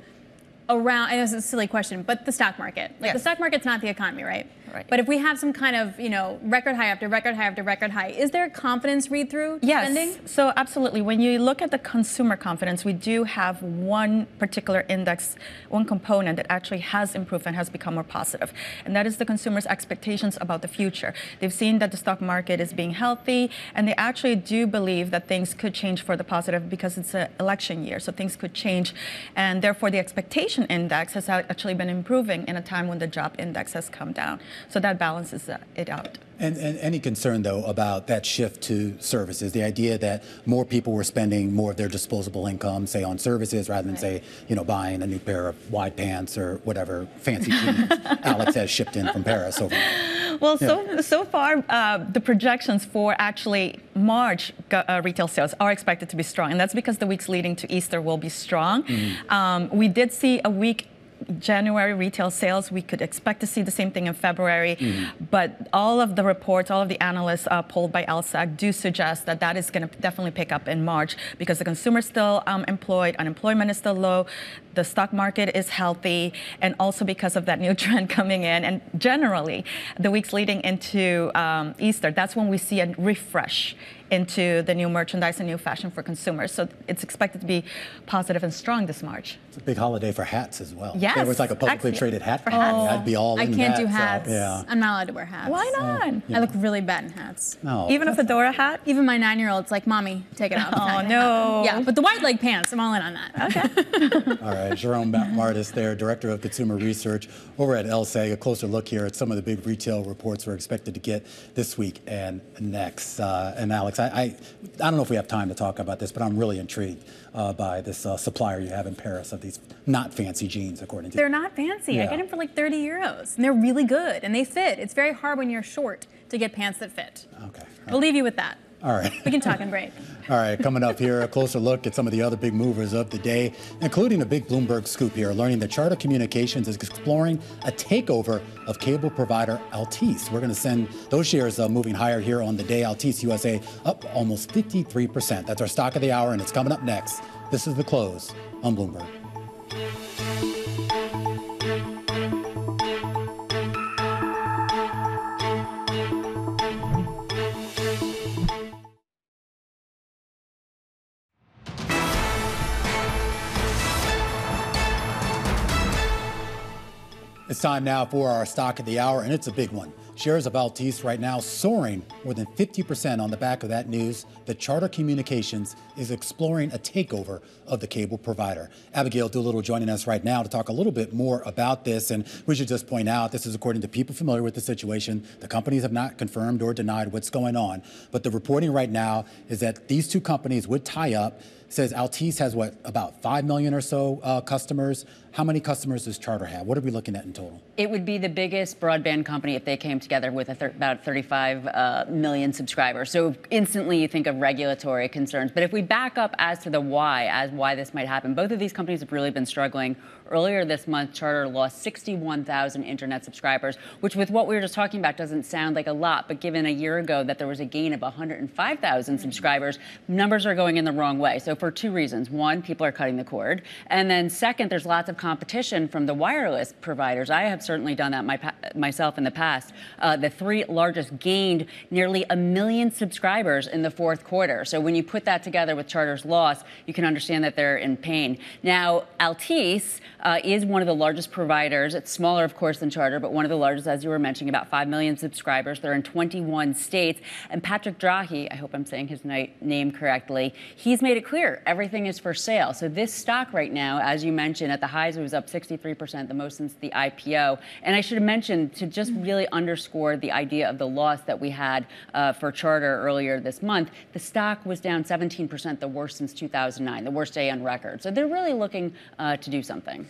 around, I know it's a silly question, but the stock market? Like the stock market's not the economy, right? Right. But if we have some kind of, you know, record high after record high after record high, is there a confidence read through Yes. spending? So absolutely. When you look at the consumer confidence, we do have one particular index, one component that actually has improved and has become more positive. positive, and that is the consumers' expectations about the future. They've seen that the stock market is being healthy, and they actually do believe that things could change for the positive because it's an election year, so things could change, and therefore the expectation index has actually been improving in a time when the job index has come down. So that balances it out. And, and any concern, though, about that shift to services, the idea that more people were spending more of their disposable income, say, on services rather than, say, you know, buying a new pair of wide pants or whatever fancy jeans Alix has shipped in from Paris over. Well, so so far, uh, the projections for actually March uh, retail sales are expected to be strong, and that's because the weeks leading to Easter will be strong. Mm-hmm. Um, we did see a weak January retail sales. We could expect to see the same thing in February, but all of the reports, all of the analysts uh, polled by LSEG do suggest that that is going to definitely pick up in March because the consumer is still um, employed, unemployment is still low, the stock market is healthy, and also because of that new trend coming in. And generally, the weeks leading into um, Easter, that's when we see a refresh into the new merchandise and new fashion for consumers. So it's expected to be positive and strong this March. It's a big holiday for hats as well. Yes, There was like a publicly actually, traded hat for company. hats. I'd be all I in I can't that, do so, hats. yeah. I'm not allowed to wear hats. Why not? I look really bad in hats. No. Even a fedora hat? Even my nine-year-old's like, "Mommy, take it off." Oh, no. Yeah, but the wide leg pants, I'm all in on that. Okay. All right, Jharonne Ma- Martis there, Director of Consumer Research over at LSEG. A closer look here at some of the big retail reports we're expected to get this week and next. Uh, and Alix, I, I, I don't know if we have time to talk about this, but I'm really intrigued uh, by this uh, supplier you have in Paris of these not fancy jeans, according to you. They're not fancy. I get them for like 30 euros, and they're really good, and they fit. It's very hard when you're short to get pants that fit. Okay. We'll leave you with that. All right. We can talk and break. All right, coming up here, a closer look at some of the other big movers of the day, including a big Bloomberg scoop here, learning that Charter Communications is exploring a takeover of cable provider Altice. We're going to send those shares uh, moving higher here on the day. Altice USA up almost 53%. That's our stock of the hour, and it's coming up next. This is the close on Bloomberg. It's time now for our stock of the hour, and it's a big one. Shares of Altice right now soaring more than 50% on the back of that news that Charter Communications is exploring a takeover of the cable provider. Abigail Doolittle joining us right now to talk a little bit more about this. And we should just point out this is according to people familiar with the situation. The companies have not confirmed or denied what's going on. But the reporting right now is that these two companies would tie up says Altice has what about five million or so uh, customers. How many customers does Charter have? What are we looking at in total? It would be the biggest broadband company if they came together with thir- about 35 uh, million subscribers. So instantly you think of regulatory concerns. But if we back up as to the why, as why this might happen, both of these companies have really been struggling. Earlier this month, Charter lost 61,000 internet subscribers, which, with what we were just talking about, doesn't sound like a lot. But given a year ago that there was a gain of 105,000 subscribers, numbers are going in the wrong way. So for two reasons: one, people are cutting the cord, and then second, there's lots of competition from the wireless providers. I have certainly done that my, myself in the past. Uh, the three largest gained nearly a million subscribers in the fourth quarter. So when you put that together with Charter's loss, you can understand that they're in pain. Now, Altice uh, is one of the largest providers. It's smaller, of course, than Charter, but one of the largest, as you were mentioning, about 5 million subscribers. They're in 21 states. And Patrick Drahi, I hope I'm saying his name correctly, he's made it clear everything is for sale. So this stock right now, as you mentioned, at the highs, it was up 63%, the most since the IPO. And I should have mentioned to just really underscore the idea of the loss that we had uh, for Charter earlier this month, the stock was down 17%, the worst since 2009, the worst day on record. So they're really looking uh, to do something.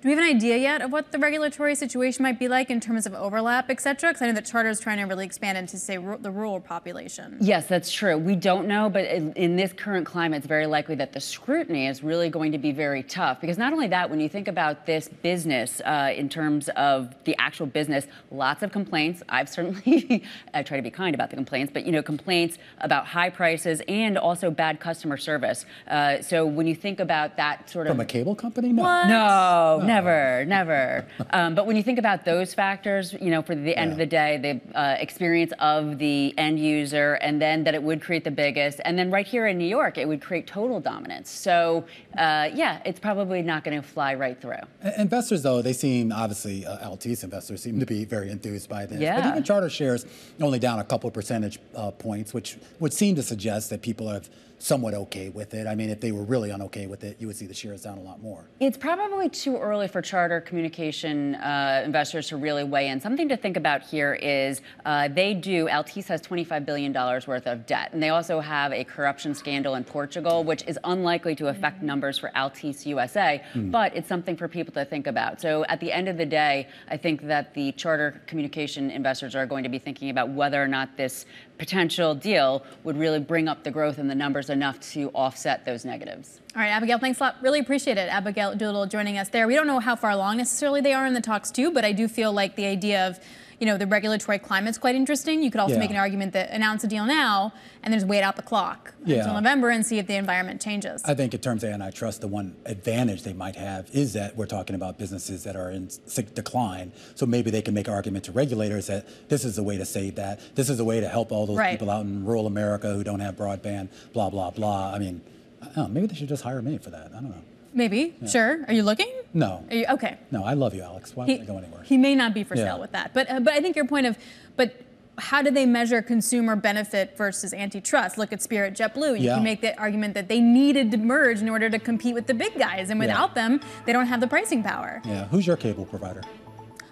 Do we have an idea yet of what the regulatory situation might be like in terms of overlap, et cetera? Because I know that Charter is trying to really expand into, say, the rural population. Yes, that's true. We don't know, but in, in this current climate, it's very likely that that the scrutiny is really going to be very tough because not only that, when you think about this business uh, in terms of the actual business, lots of complaints. I've certainly I try to be kind about the complaints, but you know complaints about high prices and also bad customer service. Uh, so when you think about that sort of from a cable company, no, no, no. Never, never. um, but when you think about those factors, you know, for the end yeah. of the day, the uh, experience of the end user, and then that it would create the biggest, and then right here in New York, it would create total dominance. So uh, yeah, it's probably not going to fly right through. Investors, though, they seem obviously uh, Altice investors seem to be very enthused by this. Yeah. But even charter shares only down a couple percentage uh, points, which would seem to suggest that people have somewhat okay with it. I mean, if they were really unokay with it, you would see the shares down a lot more. It's probably too early for charter communication uh, investors to really weigh in. Something to think about here is uh, they do, Altice has $25 billion worth of debt, and they also have a corruption scandal in Portugal, which is unlikely to affect numbers for Altice USA, mm. but it's something for people to think about. So at the end of the day, I think that the charter communication investors are going to be thinking about whether or not this potential deal would really bring up the growth in the numbers enough to offset those negatives. All right, Abigail, thanks a lot. Really appreciate it. Abigail Doolittle joining us there. We don't know how far along necessarily they are in the talks too, but I do feel like the idea of you know, the regulatory climate's quite interesting. You could also yeah. make an argument that announce a deal now and then just wait out the clock yeah. until November and see if the environment changes. I think in terms of antitrust, the one advantage they might have is that we're talking about businesses that are in decline. So maybe they can make an argument to regulators that this is a way to save that. This is a way to help all those right. people out in rural America who don't have broadband, blah, blah, blah. I mean, I know, maybe they should just hire me for that. I don't know. Maybe. Yeah. Sure. Are you looking? No. You, okay. No, I love you, Alix. Why he, would I go anywhere? He may not be for yeah. sale with that. But uh, but I think your point of but how do they measure consumer benefit versus antitrust? Look at Spirit JetBlue. You yeah. can make the argument that they needed to merge in order to compete with the big guys, and without them, they don't have the pricing power. Yeah. Who's your cable provider?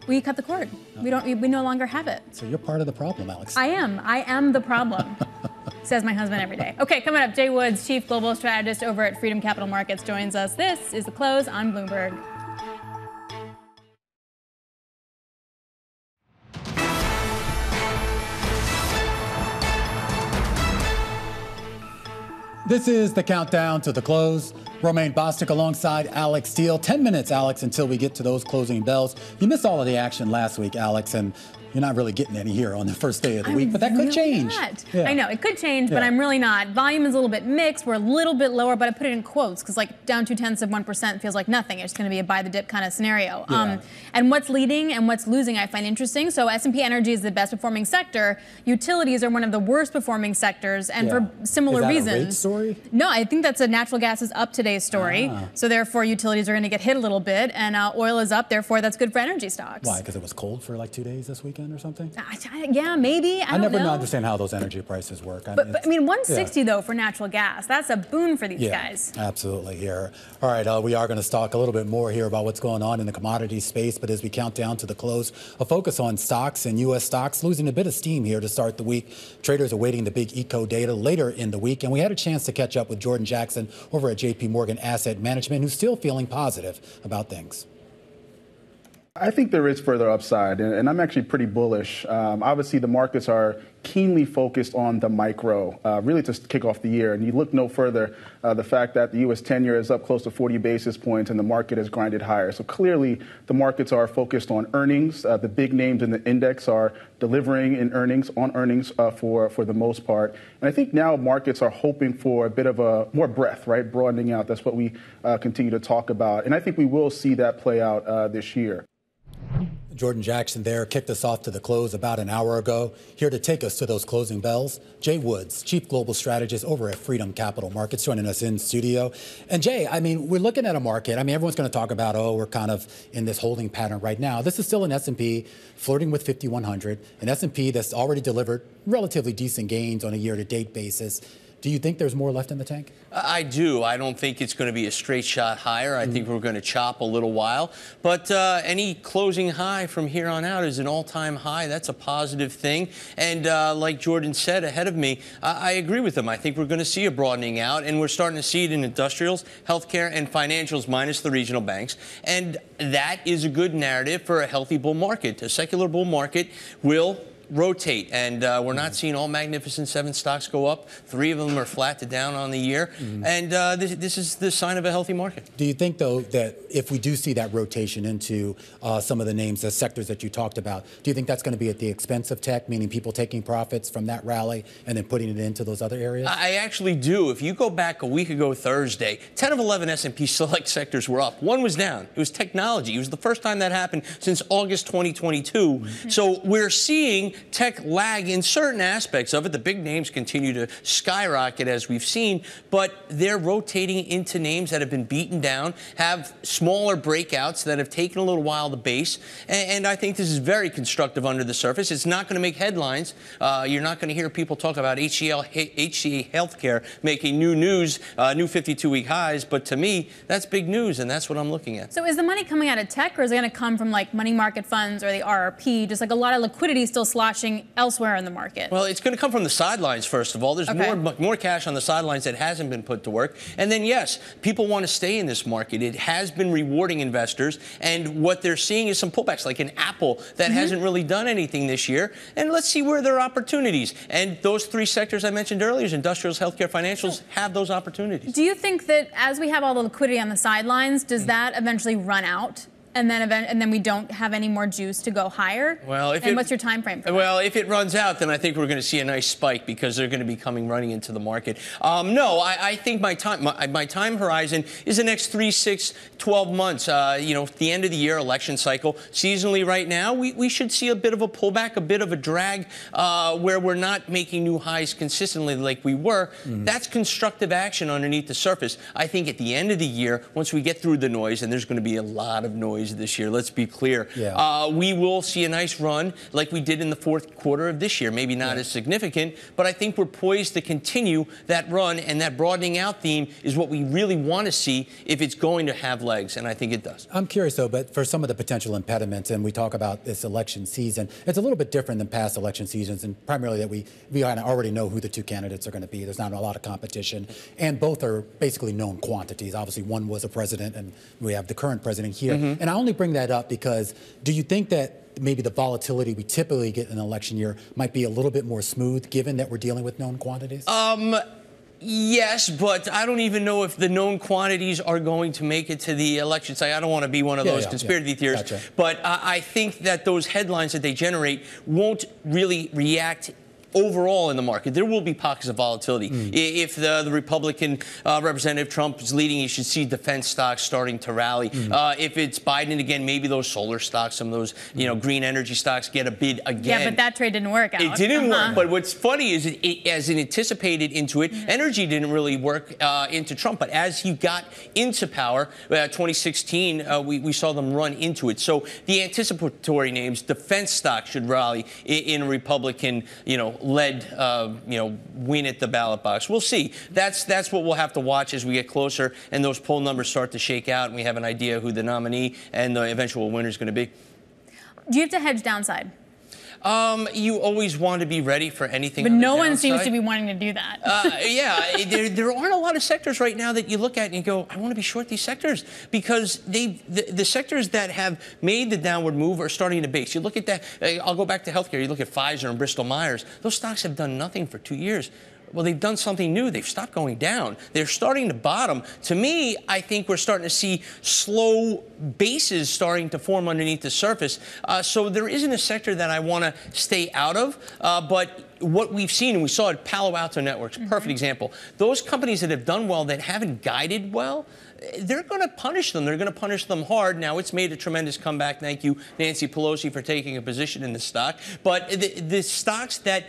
We cut the cord. Oh. We don't. We, we no longer have it. So you're part of the problem, Alix. I am. I am the problem. says my husband every day. Okay, coming up, Jay Woods, Chief Global Strategist over at Freedom Capital Markets, joins us. This is the close on Bloomberg. This is the countdown to the close. Romaine Bostick alongside Alix Steel. 10 minutes, Alix, until we get to those closing bells. You missed all of the action last week, Alix, and you're not really getting any here on the first day of the I'm week, but that really could change. Yeah. I know it could change, yeah. but I'm really not. Volume is a little bit mixed. We're a little bit lower, but I put it in quotes because like down two tenths of one percent feels like nothing. It's going to be a buy the dip kind of scenario. Yeah. Um, and what's leading and what's losing, I find interesting. So S&P Energy is the best performing sector. Utilities are one of the worst performing sectors, and for similar reasons. story? No, I think that's a natural gas is up today's story. Ah. So therefore, utilities are going to get hit a little bit, and uh, oil is up. Therefore, that's good for energy stocks. Why? Because it was cold for like two days this weekend or something. Yeah, maybe. I, I never know. understand how those energy prices work. I but, mean, but, I mean 160 yeah. though for natural gas. That's a boon for these yeah, guys. Absolutely. Here. All right. Uh, we are going to talk a little bit more here about what's going on in the commodity space. But as we count down to the close, a focus on stocks and U.S. stocks losing a bit of steam here to start the week. Traders awaiting the big eco data later in the week, and we had a chance to catch up with Jordan Jackson over at J.P. Morgan Asset Management, who's still feeling positive about things. I think there is further upside, and, and I'm actually pretty bullish. Um, obviously, the markets are keenly focused on the micro, uh, really to kick off the year. And you look no further, uh, the fact that the U.S. 10 year is up close to 40 basis points and the market has grinded higher. So clearly, the markets are focused on earnings. Uh, the big names in the index are delivering in earnings, on earnings uh, for, for the most part. And I think now markets are hoping for a bit of a more breadth, right? Broadening out. That's what we uh, continue to talk about. And I think we will see that play out uh, this year. Jordan Jackson there kicked us off to the close about an hour ago. Here to take us to those closing bells, Jay Woods, Chief Global Strategist over at Freedom Capital Markets, joining us in studio. And Jay, I mean, we're looking at a market. I mean, everyone's going to talk about, oh, we're kind of in this holding pattern right now. This is still an S&P flirting with 5,100, an S&P that's already delivered relatively decent gains on a year-to-date basis. Do you think there's more left in the tank? I do. I don't think it's going to be a straight shot higher. I mm. think we're going to chop a little while. But uh, any closing high from here on out is an all time high. That's a positive thing. And uh, like Jordan said ahead of me, I, I agree with him. I think we're going to see a broadening out, and we're starting to see it in industrials, healthcare, and financials, minus the regional banks. And that is a good narrative for a healthy bull market. A secular bull market will rotate, and uh, we're not seeing all Magnificent Seven stocks go up. Three of them are flat to down on the year, mm-hmm. and uh, this, this, is the sign of a healthy market. Do you think, though, that if we do see that rotation into uh, some of the names, the sectors that you talked about, do you think that's going to be at the expense of tech, meaning people taking profits from that rally and then putting it into those other areas? I actually do. If you go back a week ago Thursday, 10 of 11 S&P select sectors were up. One was down. It was technology. It was the first time that happened since August 2022. Mm-hmm. So we're seeing tech lag in certain aspects of it. The big names continue to skyrocket as we've seen, but they're rotating into names that have been beaten down, have smaller breakouts that have taken a little while to base. And, and I think this is very constructive under the surface. It's not going to make headlines. Uh, you're not going to hear people talk about HCL, HCA Healthcare making new news, uh, new 52 week highs. But to me, that's big news, and that's what I'm looking at. So is the money coming out of tech, or is it going to come from like money market funds or the RRP? Just like a lot of liquidity still sloshing elsewhere in the market. Well, it's going to come from the sidelines, first of all. There's okay. more, more cash on the sidelines that hasn't been put to work. And then, yes, people want to stay in this market. It has been rewarding investors. And what they're seeing is some pullbacks, like an Apple that mm-hmm. hasn't really done anything this year. And let's see where there are opportunities. And those three sectors I mentioned earlier, industrials, healthcare, financials, have those opportunities. Do you think that as we have all the liquidity on the sidelines, does mm-hmm. that eventually run out? And then event, and then we don't have any more juice to go higher. Well, if and it, what's your time frame? well, if it runs out, then I think we're going to see a nice spike because they're going to be coming running into the market. Um, no, I, I, think my time my, my, time horizon is the next three, six, 12 months. Uh, you know, the end of the year, election cycle, seasonally. Right now, we, we should see a bit of a pullback, a bit of a drag, uh, where we're not making new highs consistently like we were. Mm. That's constructive action underneath the surface. I think at the end of the year, once we get through the noise, and there's going to be a lot of noise this year. Let's be clear. Yeah. Uh, we will see a nice run like we did in the fourth quarter of this year. Maybe not yeah. as significant, but I think we're poised to continue that run, and that broadening out theme is what we really want to see if it's going to have legs, and I think it does. I'm curious though, but for some of the potential impediments, and we talk about this election season, it's a little bit different than past election seasons, and primarily that we we already know who the two candidates are going to be. There's not a lot of competition, and both are basically known quantities. Obviously, one was a president, and we have the current president here. Mm-hmm. And I only bring that up because do you think that maybe the volatility we typically get in an election year might be a little bit more smooth given that we're dealing with known quantities? Um, Yes, but I don't even know if the known quantities are going to make it to the election site. I don't want to be one of yeah, those yeah, conspiracy yeah. theorists, gotcha. but I, I think that those headlines that they generate won't really react overall in the market, there will be pockets of volatility. Mm. If the, the Republican uh, Representative Trump is leading, you should see defense stocks starting to rally. Mm. Uh, if it's Biden again, maybe those solar stocks, some of those you know green energy stocks get a bid again. Yeah, but that trade didn't work out. It didn't uh-huh. work. But what's funny is, it, it, as it anticipated into it, mm-hmm. energy didn't really work uh, into Trump. But as he got into power, uh, 2016, uh, we, we saw them run into it. So the anticipatory names, defense stocks should rally in, in Republican, you know, led, uh, you know, win at the ballot box. We'll see. That's that's what we'll have to watch as we get closer and those poll numbers start to shake out and we have an idea who the nominee and the eventual winner is going to be. Do you have to hedge downside? Um, you always want to be ready for anything. But no one seems to be wanting to do that. uh, yeah, there, there aren't a lot of sectors right now that you look at and you go, I want to be short these sectors because they the, the sectors that have made the downward move are starting to base. You look at that. Uh, I'll go back to healthcare. You look at Pfizer and Bristol Myers. Those stocks have done nothing for two years. Well, they've done something new. They've stopped going down. They're starting to bottom. To me, I think we're starting to see slow bases starting to form underneath the surface. Uh, so there isn't a sector that I want to stay out of. Uh, but what we've seen, and we saw at Palo Alto Networks, mm-hmm. perfect example. Those companies that have done well that haven't guided well, they're going to punish them. They're going to punish them hard. Now, it's made a tremendous comeback. Thank you, Nancy Pelosi, for taking a position in the stock. But the, the stocks that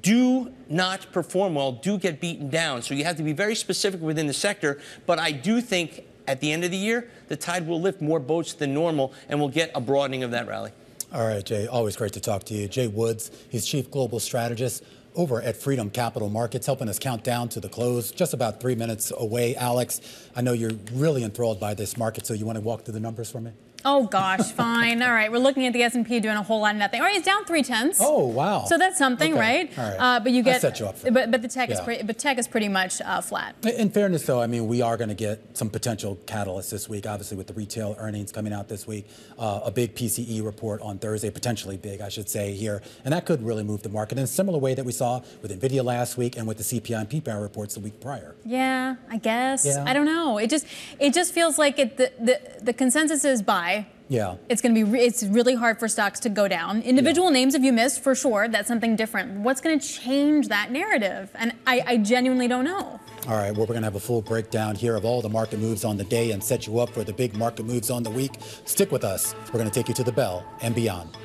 do not perform well, do get beaten down. So you have to be very specific within the sector. But I do think at the end of the year, the tide will lift more boats than normal, and we'll get a broadening of that rally. All right, Jay, always great to talk to you. Jay Woods, he's Chief Global Strategist over at Freedom Capital Markets, helping us count down to the close, just about three minutes away. Alix, I know you're really enthralled by this market, so you want to walk through the numbers for me? Oh gosh, fine. All right, we're looking at the S&P doing a whole lot of nothing. All right, it's down three tenths. Oh wow. So that's something, okay. right? All right. Uh, but you I get. set you up for but but the tech yeah. is pretty, but tech is pretty much uh, flat. In fairness, though, I mean we are going to get some potential catalysts this week. Obviously, with the retail earnings coming out this week, uh, a big PCE report on Thursday, potentially big, I should say here, and that could really move the market in a similar way that we saw with Nvidia last week and with the CPI and PPI reports the week prior. Yeah, I guess. Yeah. I don't know. It just it just feels like it, the, the the consensus is buy. Yeah. It's going to be, re- it's really hard for stocks to go down. Individual names have you missed for sure. That's something different. What's going to change that narrative? And I, I genuinely don't know. All right, well, we're going to have a full breakdown here of all the market moves on the day and set you up for the big market moves on the week. Stick with us. We're going to take you to the bell and beyond.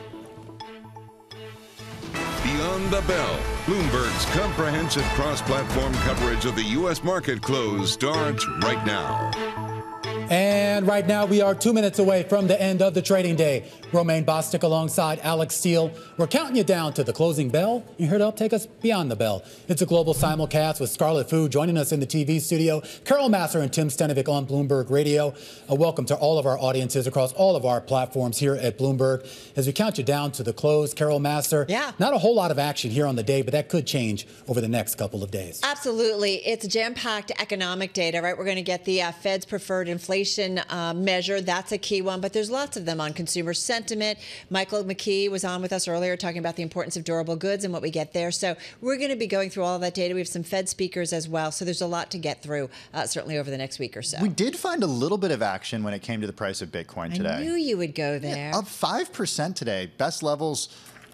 Beyond the Bell, Bloomberg's comprehensive cross platform coverage of the U.S. market close starts right now. And right now, we are two minutes away from the end of the trading day. Romaine Bostick alongside Alix Steel. We're counting you down to the closing bell. You're here to help take us beyond the bell. It's a global simulcast with Scarlet Fu joining us in the TV studio, Carol Masser and Tim Stenovec on Bloomberg Radio. A welcome to all of our audiences across all of our platforms here at Bloomberg. As we count you down to the close, Carol Masser. Yeah. Not a whole lot of action here on the day, but that could change over the next couple of days. Absolutely. It's jam packed economic data, right? We're going to get the uh, Fed's preferred inflation uh, measure. That's a key one, but there's lots of them on consumer sentiment. Michael McKee was on with us earlier talking about the importance of durable goods and what we get there. So we're going to be going through all of that data. We have some Fed speakers as well. So there's a lot to get through, uh, certainly over the next week or so. We did find a little bit of action when it came to the price of Bitcoin today. I knew you would go there. Up 5% today. Best levels,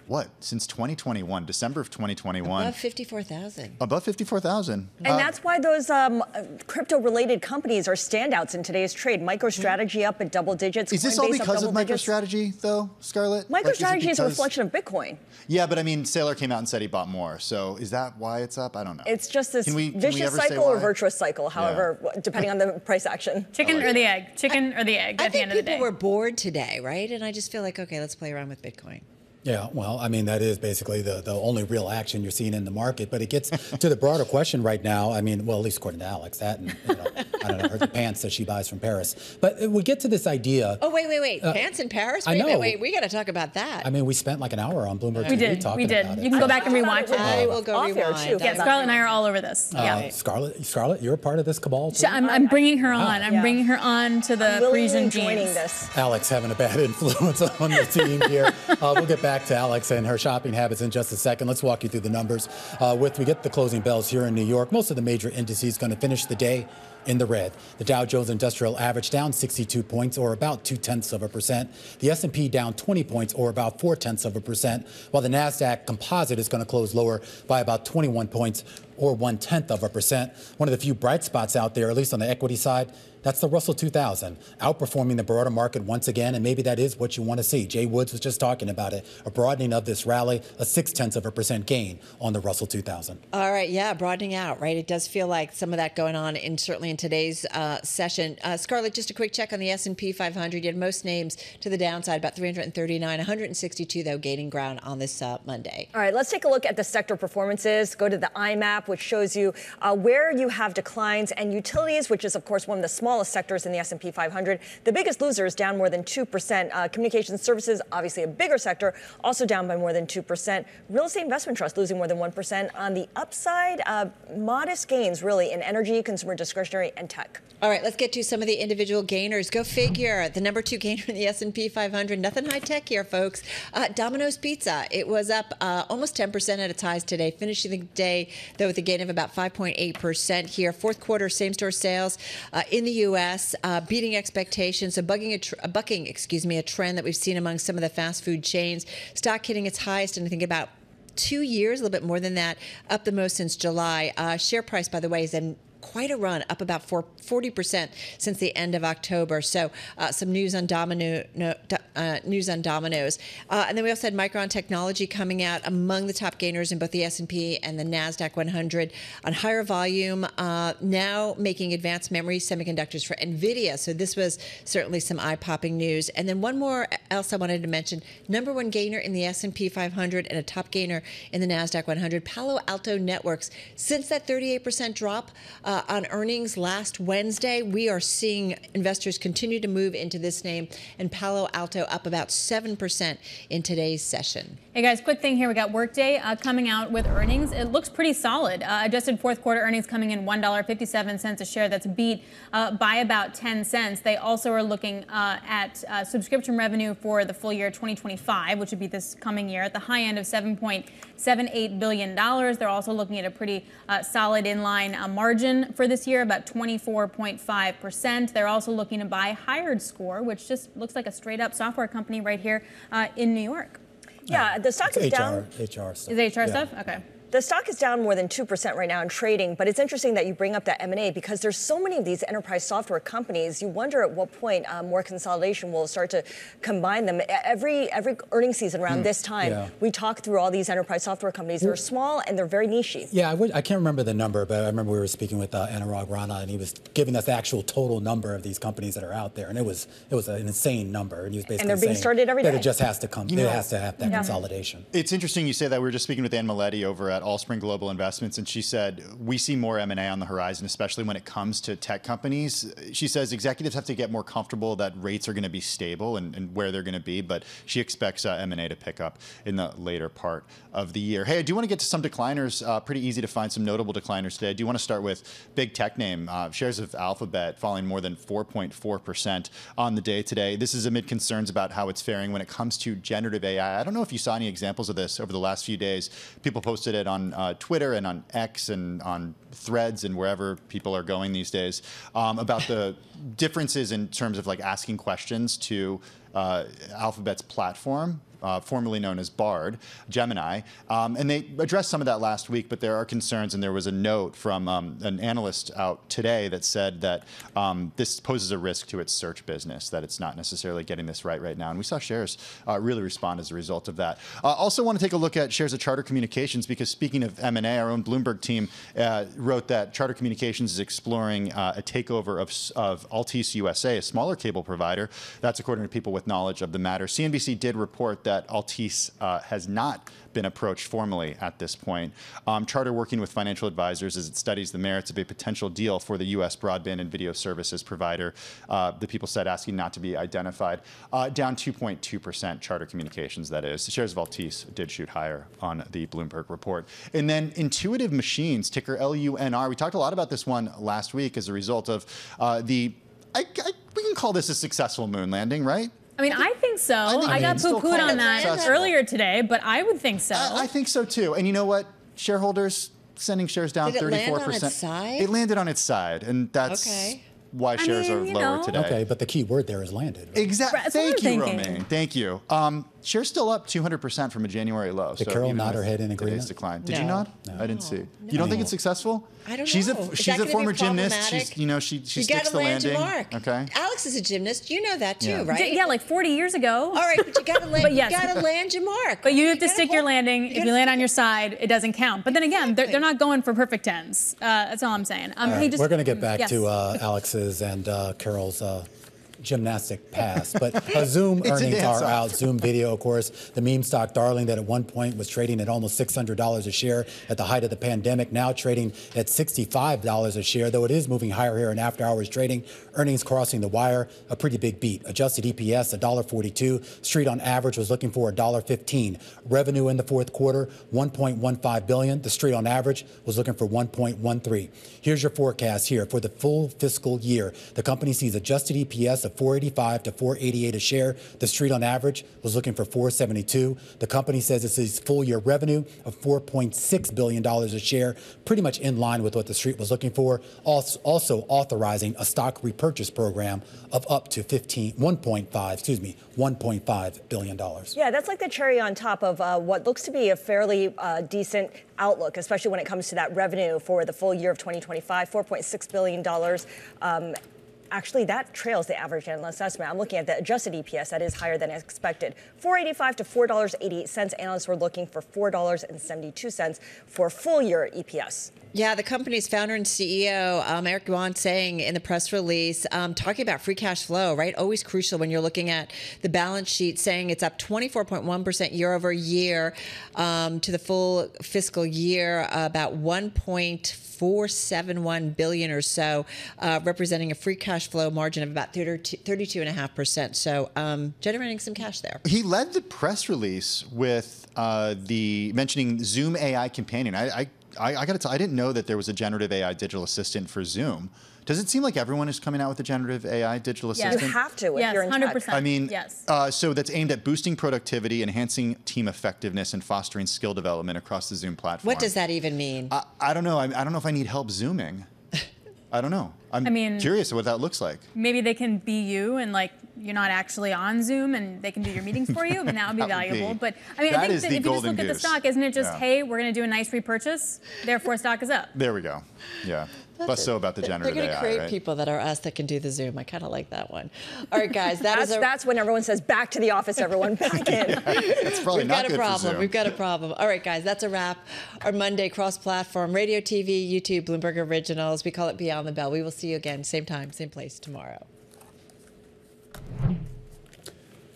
what, since 2021, December of 2021. Above 54,000. Above 54,000. And Uh, that's why those um, crypto related companies are standouts in today's trade. MicroStrategy up at double digits. is this all Coinbase up because of double digits. MicroStrategy, though, Scarlet? Like, is MicroStrategy is a reflection of Bitcoin. Yeah, but I mean, Saylor came out and said he bought more. So is that why it's up? I don't know. It's just this Can we- can we vicious cycle or virtuous cycle, however, depending on the price action. Chicken or the egg? Chicken or the egg I at the think end of the people day. were bored today, right? And I just feel like, okay, let's play around with Bitcoin. Yeah, well, I mean, that is basically the, the only real action you're seeing in the market. But it gets to the broader question right now. I mean, well, at least according to Alix, that and, you know, I don't know, her the pants that she buys from Paris. But we get to this idea. Oh, wait, wait, wait. Uh, Pants in Paris? I know. wait, wait. We got to talk about that. I mean, we spent like an hour on Bloomberg We TV did. talking We did. about it. You can go back and rewatch it. I will go Off air, rewind. too. Yeah, Scarlet and I are all over this. Uh, yeah. Scarlet, Scarlet, you're a part of this cabal. Too? I'm, I'm bringing her on. I'm Yeah. bringing her on to the I'm Parisian joining jeans. this. Alix having a bad influence on the team here. Uh, we'll get back to Alix and her shopping habits in just a second. Let's walk you through the numbers. Uh, with we get the closing bells here in New York. Most of the major indices going to finish the day in the red. The Dow Jones Industrial Average down 62 points, or about two tenths of a percent. The S&P down 20 points, or about four tenths of a percent. While the Nasdaq Composite is going to close lower by about 21 points, or one tenth of a percent. One of the few bright spots out there, at least on the equity side. That's the Russell 2000, outperforming the broader market once again, and maybe that is what you want to see. Jay Woods was just talking about it, a broadening of this rally, a six tenths of a percent gain on the Russell 2000. All right, yeah, broadening out, right? It does feel like some of that going on in certainly in today's uh, session. Uh, Scarlet, just a quick check on the S&P 500. You had most names to the downside, about 339, 162 though gaining ground on this uh, Monday. All right, let's take a look at the sector performances. Go to the IMAP, which shows you uh, where you have declines, and utilities, which is of course one of the smallest sectors in the S&P 500. The biggest loser is down more than 2%. Uh, communications services, obviously a bigger sector, also down by more than 2%. Real estate investment trust losing more than 1%. On the upside, uh, modest gains really in energy, consumer discretionary, and tech. All right, let's get to some of the individual gainers. Go figure. The number two gainer in the S&P 500. Nothing high tech here, folks. Uh, Domino's Pizza. It was up uh, almost 10% at its highs today, finishing the day though with a gain of about 5.8% here. Fourth quarter same-store sales uh, in the U.S. Uh, beating expectations, so bugging a tr- bucking, excuse me, a trend that we've seen among some of the fast food chains. Stock hitting its highest, and I think about two years, a little bit more than that, up the most since July. Uh, share price, by the way, is in quite a run, up about 40% since the end of October. So uh, some news on Domino, no, uh, news on Domino's, uh, and then we also had Micron Technology coming out among the top gainers in both the S&P and the Nasdaq 100 on higher volume. Uh, now making advanced memory semiconductors for Nvidia. So this was certainly some eye-popping news. And then one more else I wanted to mention: number one gainer in the S&P 500 and a top gainer in the Nasdaq 100, Palo Alto Networks. Since that 38% drop uh, on earnings last Wednesday, we are seeing investors continue to move into this name, and Palo Alto up about 7% in today's session. Hey guys, quick thing here. We got Workday uh, coming out with earnings. It looks pretty solid. Uh, adjusted fourth quarter earnings coming in $1.57 a share. That's beat uh, by about 10 cents. They also are looking uh, at uh, subscription revenue for the full year 2025, which would be this coming year, at the high end of 7.78 billion dollars. They're also looking at a pretty uh, solid inline margin for this year, about 24.5 percent. They're also looking to buy HiredScore, which just looks like a straight up software company right here uh, in New York. Yeah, the stock it's is HR, down. HR stuff. Is HR Yeah. stuff? Okay. The stock is down more than 2% right now in trading, but it's interesting that you bring up that M&A because there's so many of these enterprise software companies. You wonder at what point uh, more consolidation will start to combine them. Every every earnings season around this time, yeah. we talk through all these enterprise software companies. They're small and they're very nichey. Yeah, I, would, I can't remember the number, but I remember we were speaking with uh, Anurag Rana, and he was giving us the actual total number of these companies that are out there, and it was it was an insane number. And he was basically they're being started every day. that it just has to come. You know- it has to have that Yeah. consolidation. It's interesting you say that. We were just speaking with Ann Miletti over at Allspring Global Investments, and she said we see more M and A on the horizon, especially when it comes to tech companies. She says executives have to get more comfortable that rates are going to be stable and, and where they're going to be, but she expects uh, M and A to pick up in the later part of the year. Hey, I do want to get to some decliners. Uh, pretty easy to find some notable decliners today. I do want to start with big tech name uh, shares of Alphabet falling more than 4.4 percent on the day today. This is amid concerns about how it's faring when it comes to generative AI. I don't know if you saw any examples of this over the last few days. People posted it on uh, Twitter and on X and on threads and wherever people are going these days um, about the differences in terms of like asking questions to uh, Alphabet's platform. Uh, formerly known as Bard, Gemini, um, and they addressed some of that last week. But there are concerns, and there was a note from um, an analyst out today that said that um, this poses a risk to its search business, that it's not necessarily getting this right right now. And we saw shares uh, really respond as a result of that. Uh, also, want to take a look at shares of Charter Communications because speaking of M&A, our own Bloomberg team uh, wrote that Charter Communications is exploring uh, a takeover of, of Altice USA, a smaller cable provider. That's according to people with knowledge of the matter. CNBC did report that Altice uh, has not been approached formally at this point. Um, Charter working with financial advisors as it studies the merits of a potential deal for the U.S. broadband and video services provider. Uh, the people said asking not to be identified. Uh, down 2.2%, Charter Communications, that is. The shares of Altice did shoot higher on the Bloomberg report. And then Intuitive Machines, ticker LUNR. We talked a lot about this one last week as a result of uh, the, I, I, we can call this a successful moon landing, right? I mean, I think so. I, think got it's still poo-pooed on that successful. earlier today, but I would think so. I, I think so too. And you know what? Shareholders sending shares down Did it 34%. land on its side? It landed on its side, and that's Okay. why shares mean, are lower know. today. Okay, but the key word there is landed. right? Exactly. That's what I'm Thank you, thinking. Romaine. Thank you. Um, shares still up 200% from a January low. Did so Carol even nod her head in today's agreement? Decline. Did you nod? No. I didn't see. You don't think it's successful? I don't she's know. A, she's a former gymnast. She's, you know, she, she you sticks got to the land landing. mark. Okay. Alix is a gymnast. You know that too, Yeah. right? Yeah, like 40 years ago. All right, but you got to land. But yes. You got to land your mark. But you have to gotta stick your landing. you If you land on your side, it doesn't count. But then again, they're, they're not going for perfect tens. Uh, that's all I'm saying. Um, All hey, just- we're going to get back yes. to uh, Alix's and uh, Carol's uh, gymnastic past. But Zoom earnings are out. Zoom Video, of course, the meme stock darling that at one point was trading at almost $600 a share at the height of the pandemic, now trading at $65 a share, though it is moving higher here in after hours trading. Earnings crossing the wire, a pretty big beat. Adjusted EPS, $1.42. Street on average was looking for $1.15. Revenue in the fourth quarter, 1.15 billion. The street on average was looking for 1.13. Here's your forecast here for the full fiscal year. The company sees adjusted EPS of 485 to 488 a share. The street on average was looking for 472. The company says it sees full year revenue of 4.6 billion dollars a share, pretty much in line with what the street was looking for. Also authorizing a stock repurchase program of up to 15 1.5 excuse me 1.5 billion dollars. Yeah, that's like the cherry on top of uh, what looks to be a fairly uh, decent outlook, especially when it comes to that revenue for the full year of 2025, 4.6 billion dollars. Um, actually that trails the average analyst estimate. I'm looking at the adjusted EPS that is higher than expected. 485 to $4.88. Analysts were looking for $4.72 for full year EPS. Yeah, the company's founder and CEO, um, Eric Yuan, saying in the press release, um, talking about free cash flow, right? Always crucial when you're looking at the balance sheet, saying it's up 24.1% year over year um, to the full fiscal year, about 1.471 billion or so, uh, representing a free cash flow margin of about 32.5%. So um, generating some cash there. He led the press release with uh, the mentioning Zoom AI Companion. I, I I, I got to tell, I didn't know that there was a generative AI digital assistant for Zoom. Does it seem like everyone is coming out with a generative AI digital yes. assistant? You have to if yes, you're in 100%. tech. I mean, yes. Uh, so that's aimed at boosting productivity, enhancing team effectiveness, and fostering skill development across the Zoom platform. What does that even mean? I, I don't know. I, I don't know if I need help zooming. I don't know. I'm I mean, curious what that looks like. Maybe they can be you and like you're not actually on Zoom and they can do your meetings for you. I mean, that would be That would valuable. be- but I mean, I think that if you just look at the stock, isn't it just, Yeah. hey, we're going to do a nice repurchase, therefore stock is up? There we go. Yeah. Less so about the They're going to create right? people that are us that can do the Zoom. I kind of like that one. All right, guys, that That's, is a, that's when everyone says back to the office, everyone back in. It's probably We've not got a good for problem. Zoom. We've got a problem. All right, guys, that's a wrap. Our Monday cross-platform radio, TV, YouTube, Bloomberg Originals. We call it Beyond the Bell. We will see you again, same time, same place tomorrow.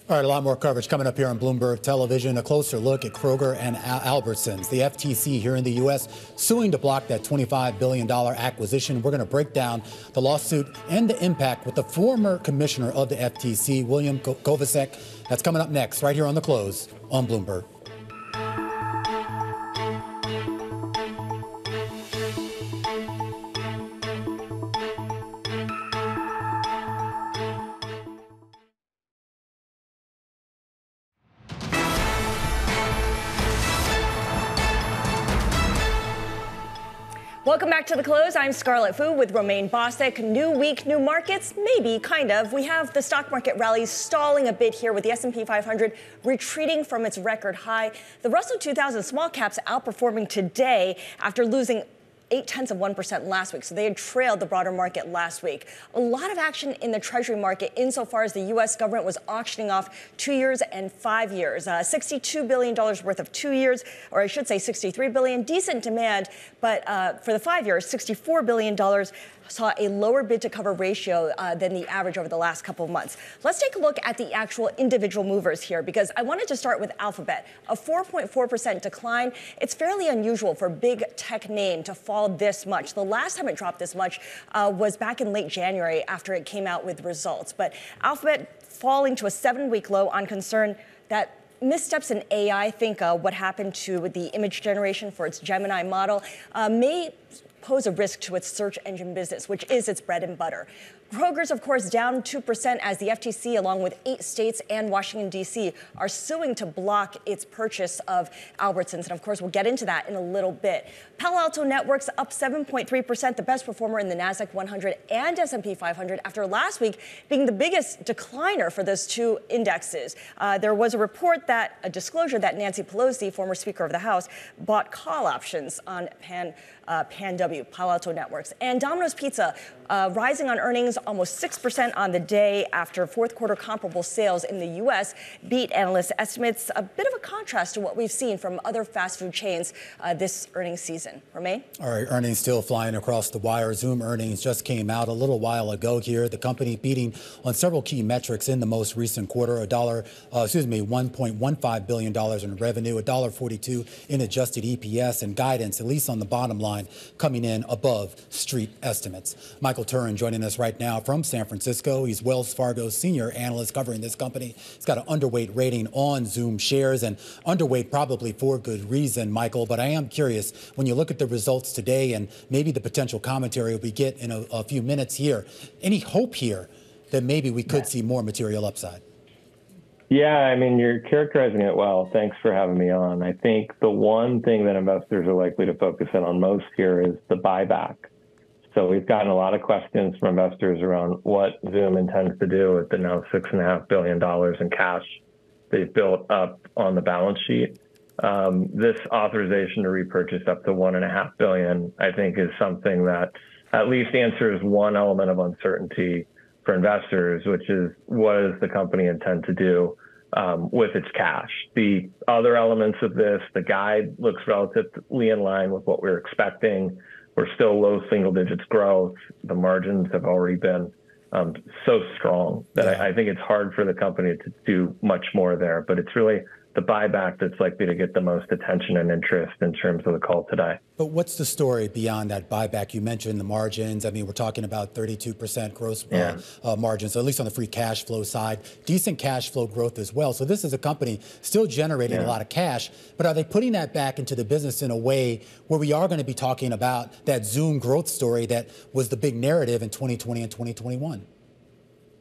All right, a lot more coverage coming up here on Bloomberg Television. A closer look at Kroger and Al- Albertsons. The FTC here in the U.S. suing to block that $25 billion acquisition. We're going to break down the lawsuit and the impact with the former commissioner of the FTC, William Ko- Kovacic. That's coming up next, right here on the close on Bloomberg. I'm Scarlet Fu with Romaine Bostick. New week, new markets, maybe kind of. We have the stock market rally stalling a bit here with the S&P 500 retreating from its record high. The Russell 2000 small caps outperforming today after losing eight tenths of 1% last week. So they had trailed the broader market last week. A lot of action in the Treasury market insofar as the U.S. government was auctioning off two years and five years. Uh, $62 billion worth of two years, or I should say 63 billion. Decent demand, but uh, for the five years, $64 billion saw a lower bid to cover ratio uh, than the average over the last couple of months. Let's take a look at the actual individual movers here because I wanted to start with Alphabet. A 4.4% decline. It's fairly unusual for a big tech name to fall this much. The last time it dropped this much uh, was back in late January after it came out with results. But Alphabet falling to a seven week low on concern that missteps in AI, think uh, what happened to the image generation for its Gemini model, uh, may pose a risk to its search engine business, which is its bread and butter. Kroger's, of course, down 2% as the FTC, along with eight states and Washington, D.C., are suing to block its purchase of Albertsons. And of course, we'll get into that in a little bit. Palo Alto Networks up 7.3%, the best performer in the Nasdaq 100 and S&P 500 after last week being the biggest decliner for those two indexes. Uh, there was a report that, a disclosure that Nancy Pelosi, former Speaker of the House, bought call options on Pan, uh, Pan W, Palo Alto Networks. And Domino's Pizza uh, rising on earnings almost 6% on the day after fourth quarter comparable sales in the U.S. beat analyst estimates, a bit of a contrast to what we've seen from other fast food chains uh, this earnings season. Romaine? All right, earnings still flying across the wire. Zoom earnings just came out a little while ago here. The company beating on several key metrics in the most recent quarter. A dollar, uh, excuse me, 1.15 billion dollars in revenue, a dollar 42 in adjusted EPS and guidance, at least on the bottom line, coming in above street estimates. Michael Turrin joining us right now from San Francisco. He's Wells Fargo's senior analyst covering this company. He's got an underweight rating on Zoom shares and underweight probably for good reason, Michael. But I am curious when you look at the results today and maybe the potential commentary we get in a, a few minutes here. Any hope here that maybe we could see more material upside. Yeah, I mean, you're characterizing it well. Thanks for having me on. I think the one thing that investors are likely to focus in on most here is the buyback. So we've gotten a lot of questions from investors around what Zoom intends to do with the now $6.5 billion in cash they've built up on the balance sheet. Um, this authorization to repurchase up to 1.5 billion, I think, is something that at least answers one element of uncertainty for investors, which is what does the company intend to do um, with its cash? The other elements of this, the guide looks relatively in line with what we're expecting. We're still low single digits growth. The margins have already been um, so strong that yeah. I, I think it's hard for the company to do much more there. But it's really the buyback that's likely to get the most attention and interest in terms of the call today. But what's the story beyond that buyback? You mentioned the margins. I mean, we're talking about 32% gross yeah. uh, margins, so at least on the free cash flow side, decent cash flow growth as well. So this is a company still generating yeah. a lot of cash, but are they putting that back into the business in a way where we are going to be talking about that Zoom growth story that was the big narrative in 2020 and 2021?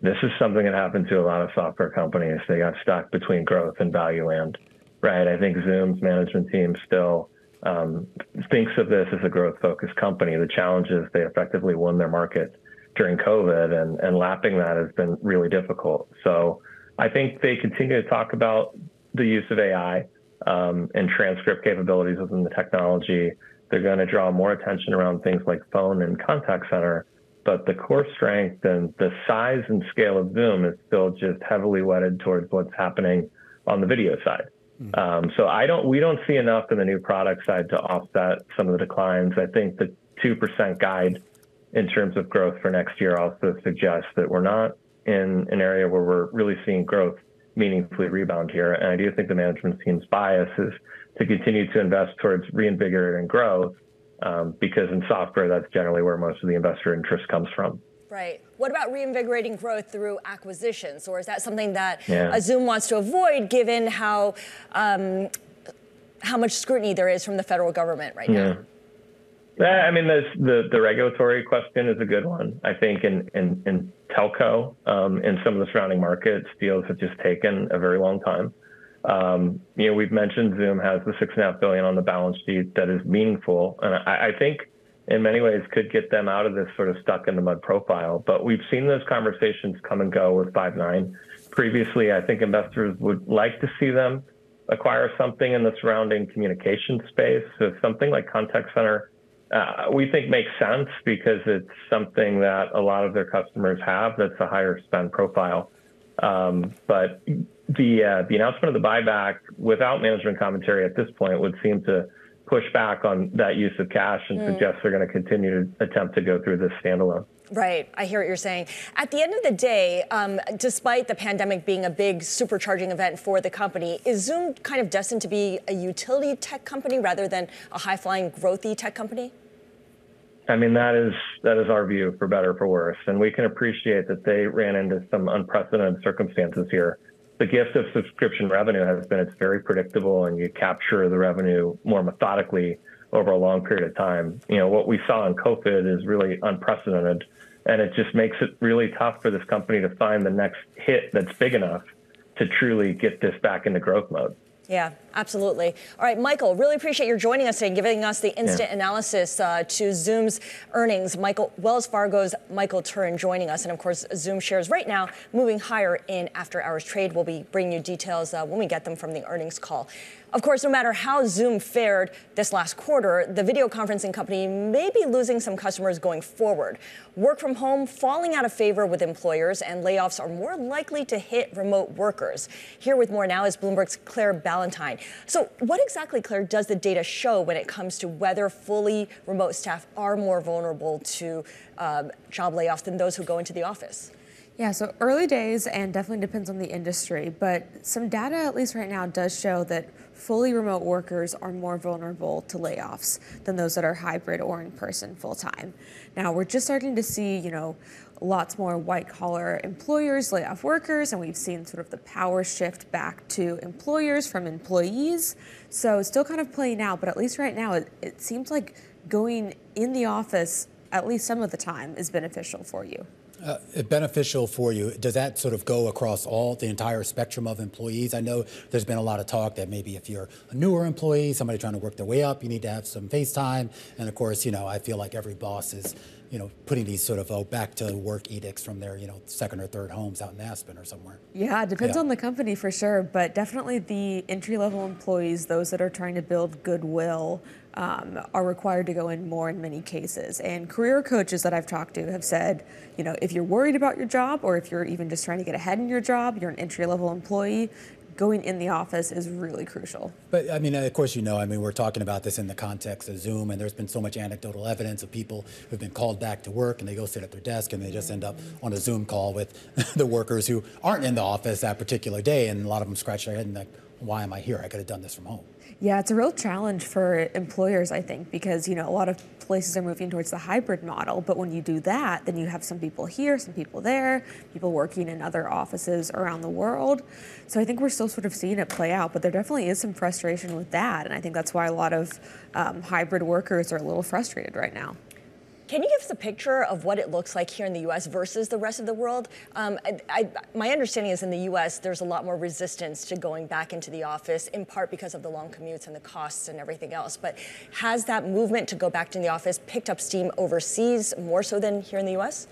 This is something that happened to a lot of software companies. They got stuck between growth and value land, right? I think Zoom's management team still um, thinks of this as a growth focused company. The challenge is they effectively won their market during COVID, and, and lapping that has been really difficult. So I think they continue to talk about the use of AI um, and transcript capabilities within the technology. They're going to draw more attention around things like phone and contact center but the core strength and the size and scale of Zoom is still just heavily wedded towards what's happening on the video side. Mm-hmm. Um, so I don't, we don't see enough in the new product side to offset some of the declines. I think the two percent guide in terms of growth for next year also suggests that we're not in an area where we're really seeing growth meaningfully rebound here. And I do think the management team's bias is to continue to invest towards reinvigorating growth um, because in software, that's generally where most of the investor interest comes from. Right. What about reinvigorating growth through acquisitions, or is that something that yeah. Zoom wants to avoid, given how um, how much scrutiny there is from the federal government right yeah. now? Yeah, I mean, the the regulatory question is a good one. I think in in, in telco, um, in some of the surrounding markets, deals have just taken a very long time. Um, you know, we've mentioned Zoom has the six and a half billion on the balance sheet that is meaningful, and I, I think in many ways could get them out of this sort of stuck in the mud profile. But we've seen those conversations come and go with Five9. Previously, I think investors would like to see them acquire something in the surrounding communication space. So something like contact center, uh, we think makes sense because it's something that a lot of their customers have that's a higher spend profile. Um, but the uh, the announcement of the buyback without management commentary at this point would seem to push back on that use of cash and mm. suggest they're going to continue to attempt to go through this standalone. Right, I hear what you're saying. At the end of the day, um, despite the pandemic being a big supercharging event for the company, is Zoom kind of destined to be a utility tech company rather than a high flying, growthy tech company? I mean, that is that is our view, for better for worse, and we can appreciate that they ran into some unprecedented circumstances here the gift of subscription revenue has been it's very predictable and you capture the revenue more methodically over a long period of time. You know, what we saw in COVID is really unprecedented and it just makes it really tough for this company to find the next hit that's big enough to truly get this back into growth mode. Yeah, absolutely. All right, Michael, really appreciate your joining us today and giving us the instant yeah. analysis uh, to Zoom's earnings. Michael, Wells Fargo's Michael Turrin joining us. And of course, Zoom shares right now moving higher in after hours trade. We'll be bringing you details uh, when we get them from the earnings call. Of course, no matter how Zoom fared this last quarter, the video conferencing company may be losing some customers going forward. Work from home falling out of favor with employers, and layoffs are more likely to hit remote workers. Here with more now is Bloomberg's Claire Ballentine. So, what exactly, Claire, does the data show when it comes to whether fully remote staff are more vulnerable to um, job layoffs than those who go into the office? Yeah, so early days and definitely depends on the industry, but some data, at least right now, does show that fully remote workers are more vulnerable to layoffs than those that are hybrid or in person full time. Now, we're just starting to see, you know, lots more white collar employers lay off workers, and we've seen sort of the power shift back to employers from employees. So it's still kind of playing out, but at least right now, it, it seems like going in the office at least some of the time is beneficial for you. Uh, beneficial for you. Does that sort of go across all the entire spectrum of employees? I know there's been a lot of talk that maybe if you're a newer employee, somebody trying to work their way up, you need to have some face time. And of course, you know, I feel like every boss is, you know, putting these sort of oh, back to work edicts from their, you know, second or third homes out in Aspen or somewhere. Yeah, it depends Yeah. on the company for sure, but definitely the entry level employees, those that are trying to build goodwill, um, are required to go in more in many cases. And career coaches that I've talked to have said, you know, if you're worried about your job or if you're even just trying to get ahead in your job, you're an entry level employee, going in the office is really crucial. But I mean, of course, you know, I mean, we're talking about this in the context of Zoom, and there's been so much anecdotal evidence of people who've been called back to work and they go sit at their desk and they just end up on a Zoom call with the workers who aren't in the office that particular day. And a lot of them scratch their head and like, why am I here? I could have done this from home. Yeah, it's a real challenge for employers, I think, because you know a lot of places are moving towards the hybrid model. But when you do that, then you have some people here, some people there, people working in other offices around the world. So I think we're still sort of seeing it play out. But there definitely is some frustration with that, and I think that's why a lot of um, hybrid workers are a little frustrated right now. Can you give us a picture of what it looks like here in the U.S. versus the rest of the world? Um, I, I, my understanding is in the U.S. there's a lot more resistance to going back into the office, in part because of the long commutes and the costs and everything else. But has that movement to go back to the office picked up steam overseas more so than here in the U.S.?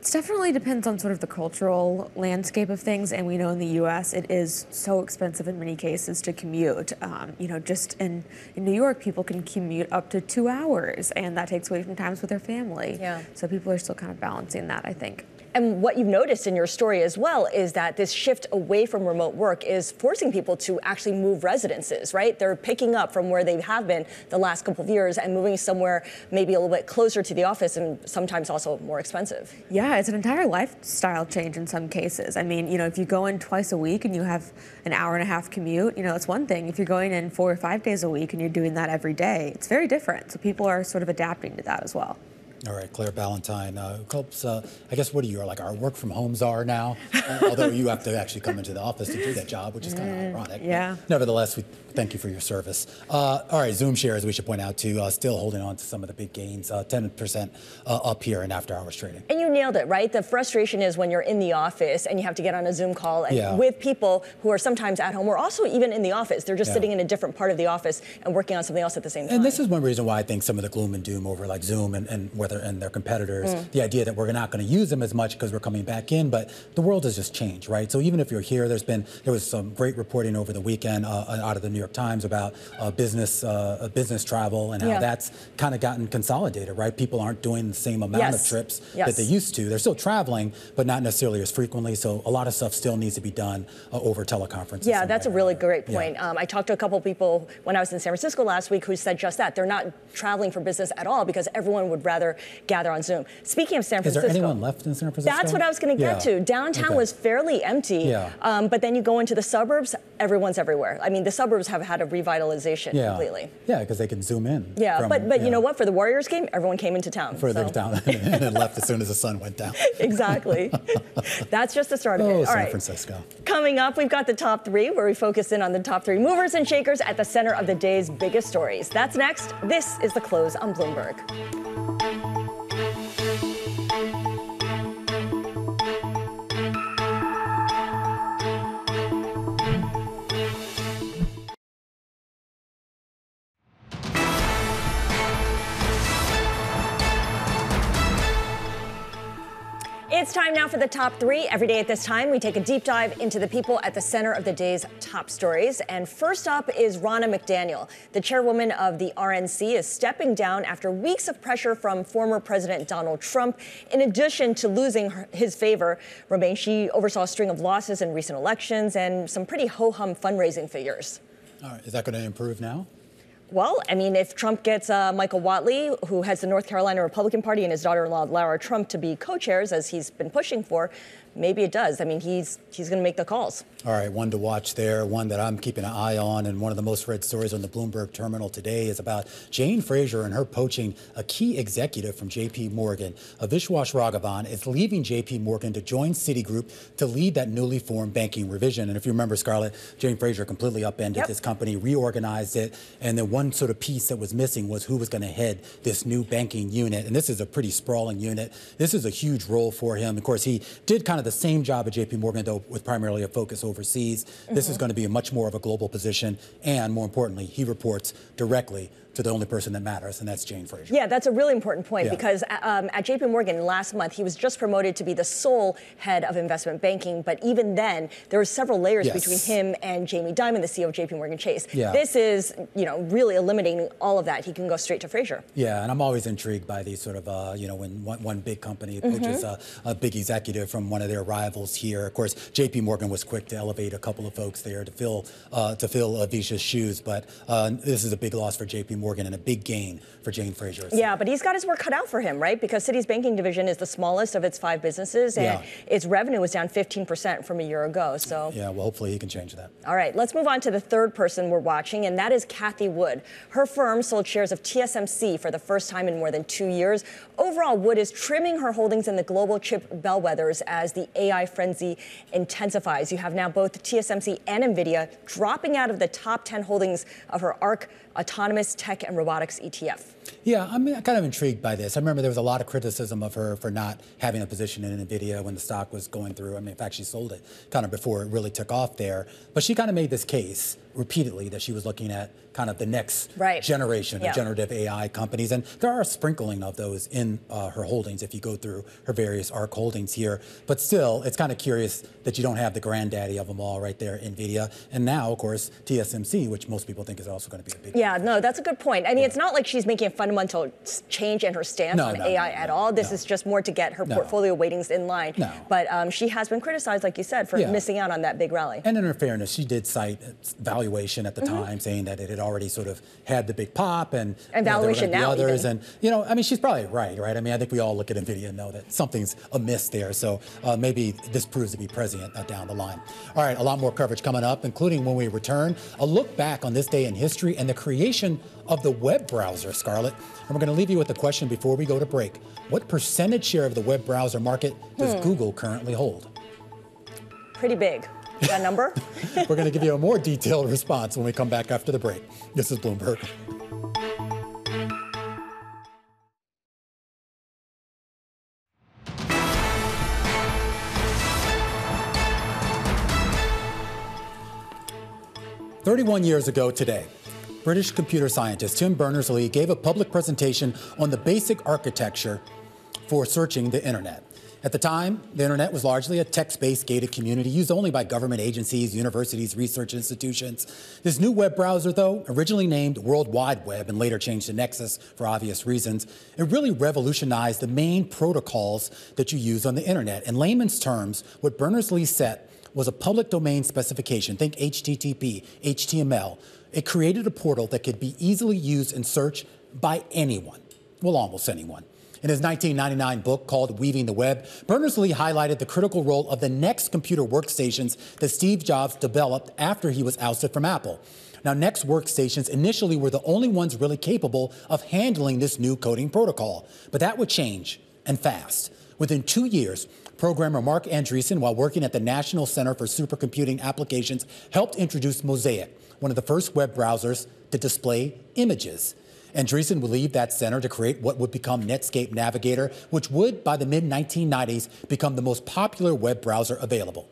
It definitely depends on sort of the cultural landscape of things, and we know in the U.S. it is so expensive in many cases to commute. Um, you know, just in in New York, people can commute up to two hours, and that takes away from times with their family. Yeah. So people are still kind of balancing that, I think. And what you've noticed in your story as well is that this shift away from remote work is forcing people to actually move residences, right? They're picking up from where they have been the last couple of years and moving somewhere maybe a little bit closer to the office and sometimes also more expensive. Yeah, it's an entire lifestyle change in some cases. I mean, you know, if you go in twice a week and you have an hour and a half commute, you know, it's one thing. If you're going in four or five days a week and you're doing that every day, it's very different. So people are sort of adapting to that as well. All right, Claire Ballentine. Uh, uh, I guess what are you? Like our work from homes are now, although you have to actually come into the office to do that job, which is kind of ironic. but yeah. Nevertheless, we thank you for your service. Uh, all right, Zoom shares, we should point out too, uh, still holding on to some of the big gains, uh, 10% uh, up here in after hours trading. And you nailed it, right? The frustration is when you're in the office and you have to get on a Zoom call Yeah. with people who are sometimes at home or also even in the office. They're just Yeah. sitting in a different part of the office and working on something else at the same time. And this is one reason why I think some of the gloom and doom over like Zoom and, and whether and their competitors, Mm. the idea that we're not going to use them as much because we're coming back in, but the world has just changed, right? So even if you're here, there's been there was some great reporting over the weekend uh, out of the New York Times about uh, business uh, business travel and how Yeah. that's kind of gotten consolidated, right? People aren't doing the same amount of trips Yes. that they used to. They're still traveling, but not necessarily as frequently. So a lot of stuff still needs to be done uh, over teleconference. Yeah, that's a really great Yeah. point. Um, I talked to a couple people when I was in San Francisco last week who said just that. They're not traveling for business at all because everyone would rather gather on Zoom. Speaking of San Francisco. Is there anyone left in San Francisco? That's what I was going to get Yeah. to. Downtown Okay. was fairly empty, Yeah. um, but then you go into the suburbs, everyone's everywhere. I mean, the suburbs have had a revitalization Yeah. completely. Yeah, because they can zoom in. Yeah, from- but but you know what? For the Warriors game, everyone came into town. further so- down and then left as soon as the sun went down. exactly. That's just the start of Oh, it. All San right. Francisco. Coming up, we've got the top three, where we focus in on the top three movers and shakers at the center of the day's biggest stories. That's next. This is the close on Bloomberg. For the top three. Every day at this time, we take a deep dive into the people at the center of the day's top stories. And first up is Ronna McDaniel. The chairwoman of the RNC is stepping down after weeks of pressure from former President Donald Trump. In addition to losing her, his favor, Romaine, she oversaw a string of losses in recent elections and some pretty ho hum fundraising figures. All right, is that going to improve now? Well, I mean, if Trump gets uh, Michael Whatley, who heads the North Carolina Republican Party, and his daughter in law, Lara Trump, to be co chairs, as he's been pushing for, maybe it does. I mean, he's he's going to make the calls. All right, one to watch there, one that I'm keeping an eye on, and one of the most read stories on the Bloomberg terminal today is about Jane Fraser and her poaching a key executive from JP Morgan. Viswas Raghavan is leaving JP Morgan to join Citigroup to lead that newly formed banking revision. And if you remember, Scarlet, Jane Fraser completely upended yep. this company, reorganized it, and then one sort of piece that was missing was who was going to head this new banking unit. And this is a pretty sprawling unit. This is a huge role for him. Of course, he did kind of the same job at JP Morgan, though, with primarily a focus over overseas. This is mm-hmm. going to be a much more of a global position. And more importantly, he reports directly to the only person that matters, and that's Jane Fraser. Yeah, that's a really important point yeah. because um, at JP Morgan last month, he was just promoted to be the sole head of investment banking. But even then, there were several layers yes. between him and Jamie Dimon, the CEO of JP Morgan Chase. Yeah. This is, you know, really eliminating all of that. He can go straight to Fraser. Yeah, and I'm always intrigued by these sort of, uh, you know, when one, one big company poaches mm-hmm. a, a, big executive from one of their rivals here. Of course, JP Morgan was quick to elevate a couple of folks there to fill uh, to fill Avisha's shoes, but uh, this is a big loss for JP Morgan. Morgan and a big gain for Jane Fraser. Yeah, but he's got his work cut out for him, right? Because Citi's banking division is the smallest of its five businesses, and yeah. its revenue was down 15% from a year ago. So yeah, well, hopefully he can change that. All right, let's move on to the third person we're watching, and that is Cathie Wood. Her firm sold shares of TSMC for the first time in more than two years. Overall, Wood is trimming her holdings in the global chip bellwethers as the AI frenzy intensifies. You have now both TSMC and Nvidia dropping out of the top 10 holdings of her ARK autonomous tech and robotics ETF. Yeah, I'm kind of intrigued by this. I remember there was a lot of criticism of her for not having a position in NVIDIA when the stock was going through. I mean, in fact, she sold it kind of before it really took off there. But she kind of made this case repeatedly that she was looking at kind of the next right. generation yeah. of generative AI companies. And there are a sprinkling of those in uh, her holdings if you go through her various ARK holdings here. But still, it's kind of curious that you don't have the granddaddy of them all right there, NVIDIA. And now, of course, TSMC, which most people think is also going to be a big. Yeah, no, that's a good point. I mean, yeah. it's not like she's making a fundamental change in her stance no, on no, AI no, at all. This is just more to get her portfolio weightings in line. But um, she has been criticized, like you said, for yeah. missing out on that big rally. And in her fairness, she did cite valuation at the mm-hmm. time, saying that it had already sort of had the big pop and, and valuation you know, now. Others, even. and you know, I mean, she's probably right, right? I mean, I think we all look at Nvidia and know that something's amiss there. So uh, maybe this proves to be prescient uh, down the line. All right, a lot more coverage coming up, including when we return, a look back on this day in history and the creation of the web browser, Scarlet. And we're going to leave you with a question before we go to break. What percentage share of the web browser market does hmm. Google currently hold? Pretty big. That number? we're going to give you a more detailed response when we come back after the break. This is Bloomberg. Thirty-one years ago today, British computer scientist Tim Berners-Lee gave a public presentation on the basic architecture for searching the internet. At the time, the internet was largely a text-based gated community used only by government agencies, universities, research institutions. This new web browser, though, originally named World Wide Web and later changed to Nexus for obvious reasons, it really revolutionized the main protocols that you use on the internet. In layman's terms, what Berners-Lee set was a public domain specification, think HTTP, HTML, it created a portal that could be easily used and searched by anyone, well, almost anyone. In his 1999 book called Weaving the Web, Berners-Lee highlighted the critical role of the NeXT computer workstations that Steve Jobs developed after he was ousted from Apple. Now, NeXT workstations initially were the only ones really capable of handling this new coding protocol, but that would change, and fast. Within two years, programmer Marc Andreessen, while working at the National Center for Supercomputing Applications, helped introduce Mosaic, one of the first web browsers to display images. Andreessen would leave that center to create what would become Netscape Navigator, which would, by the mid 1990s, become the most popular web browser available.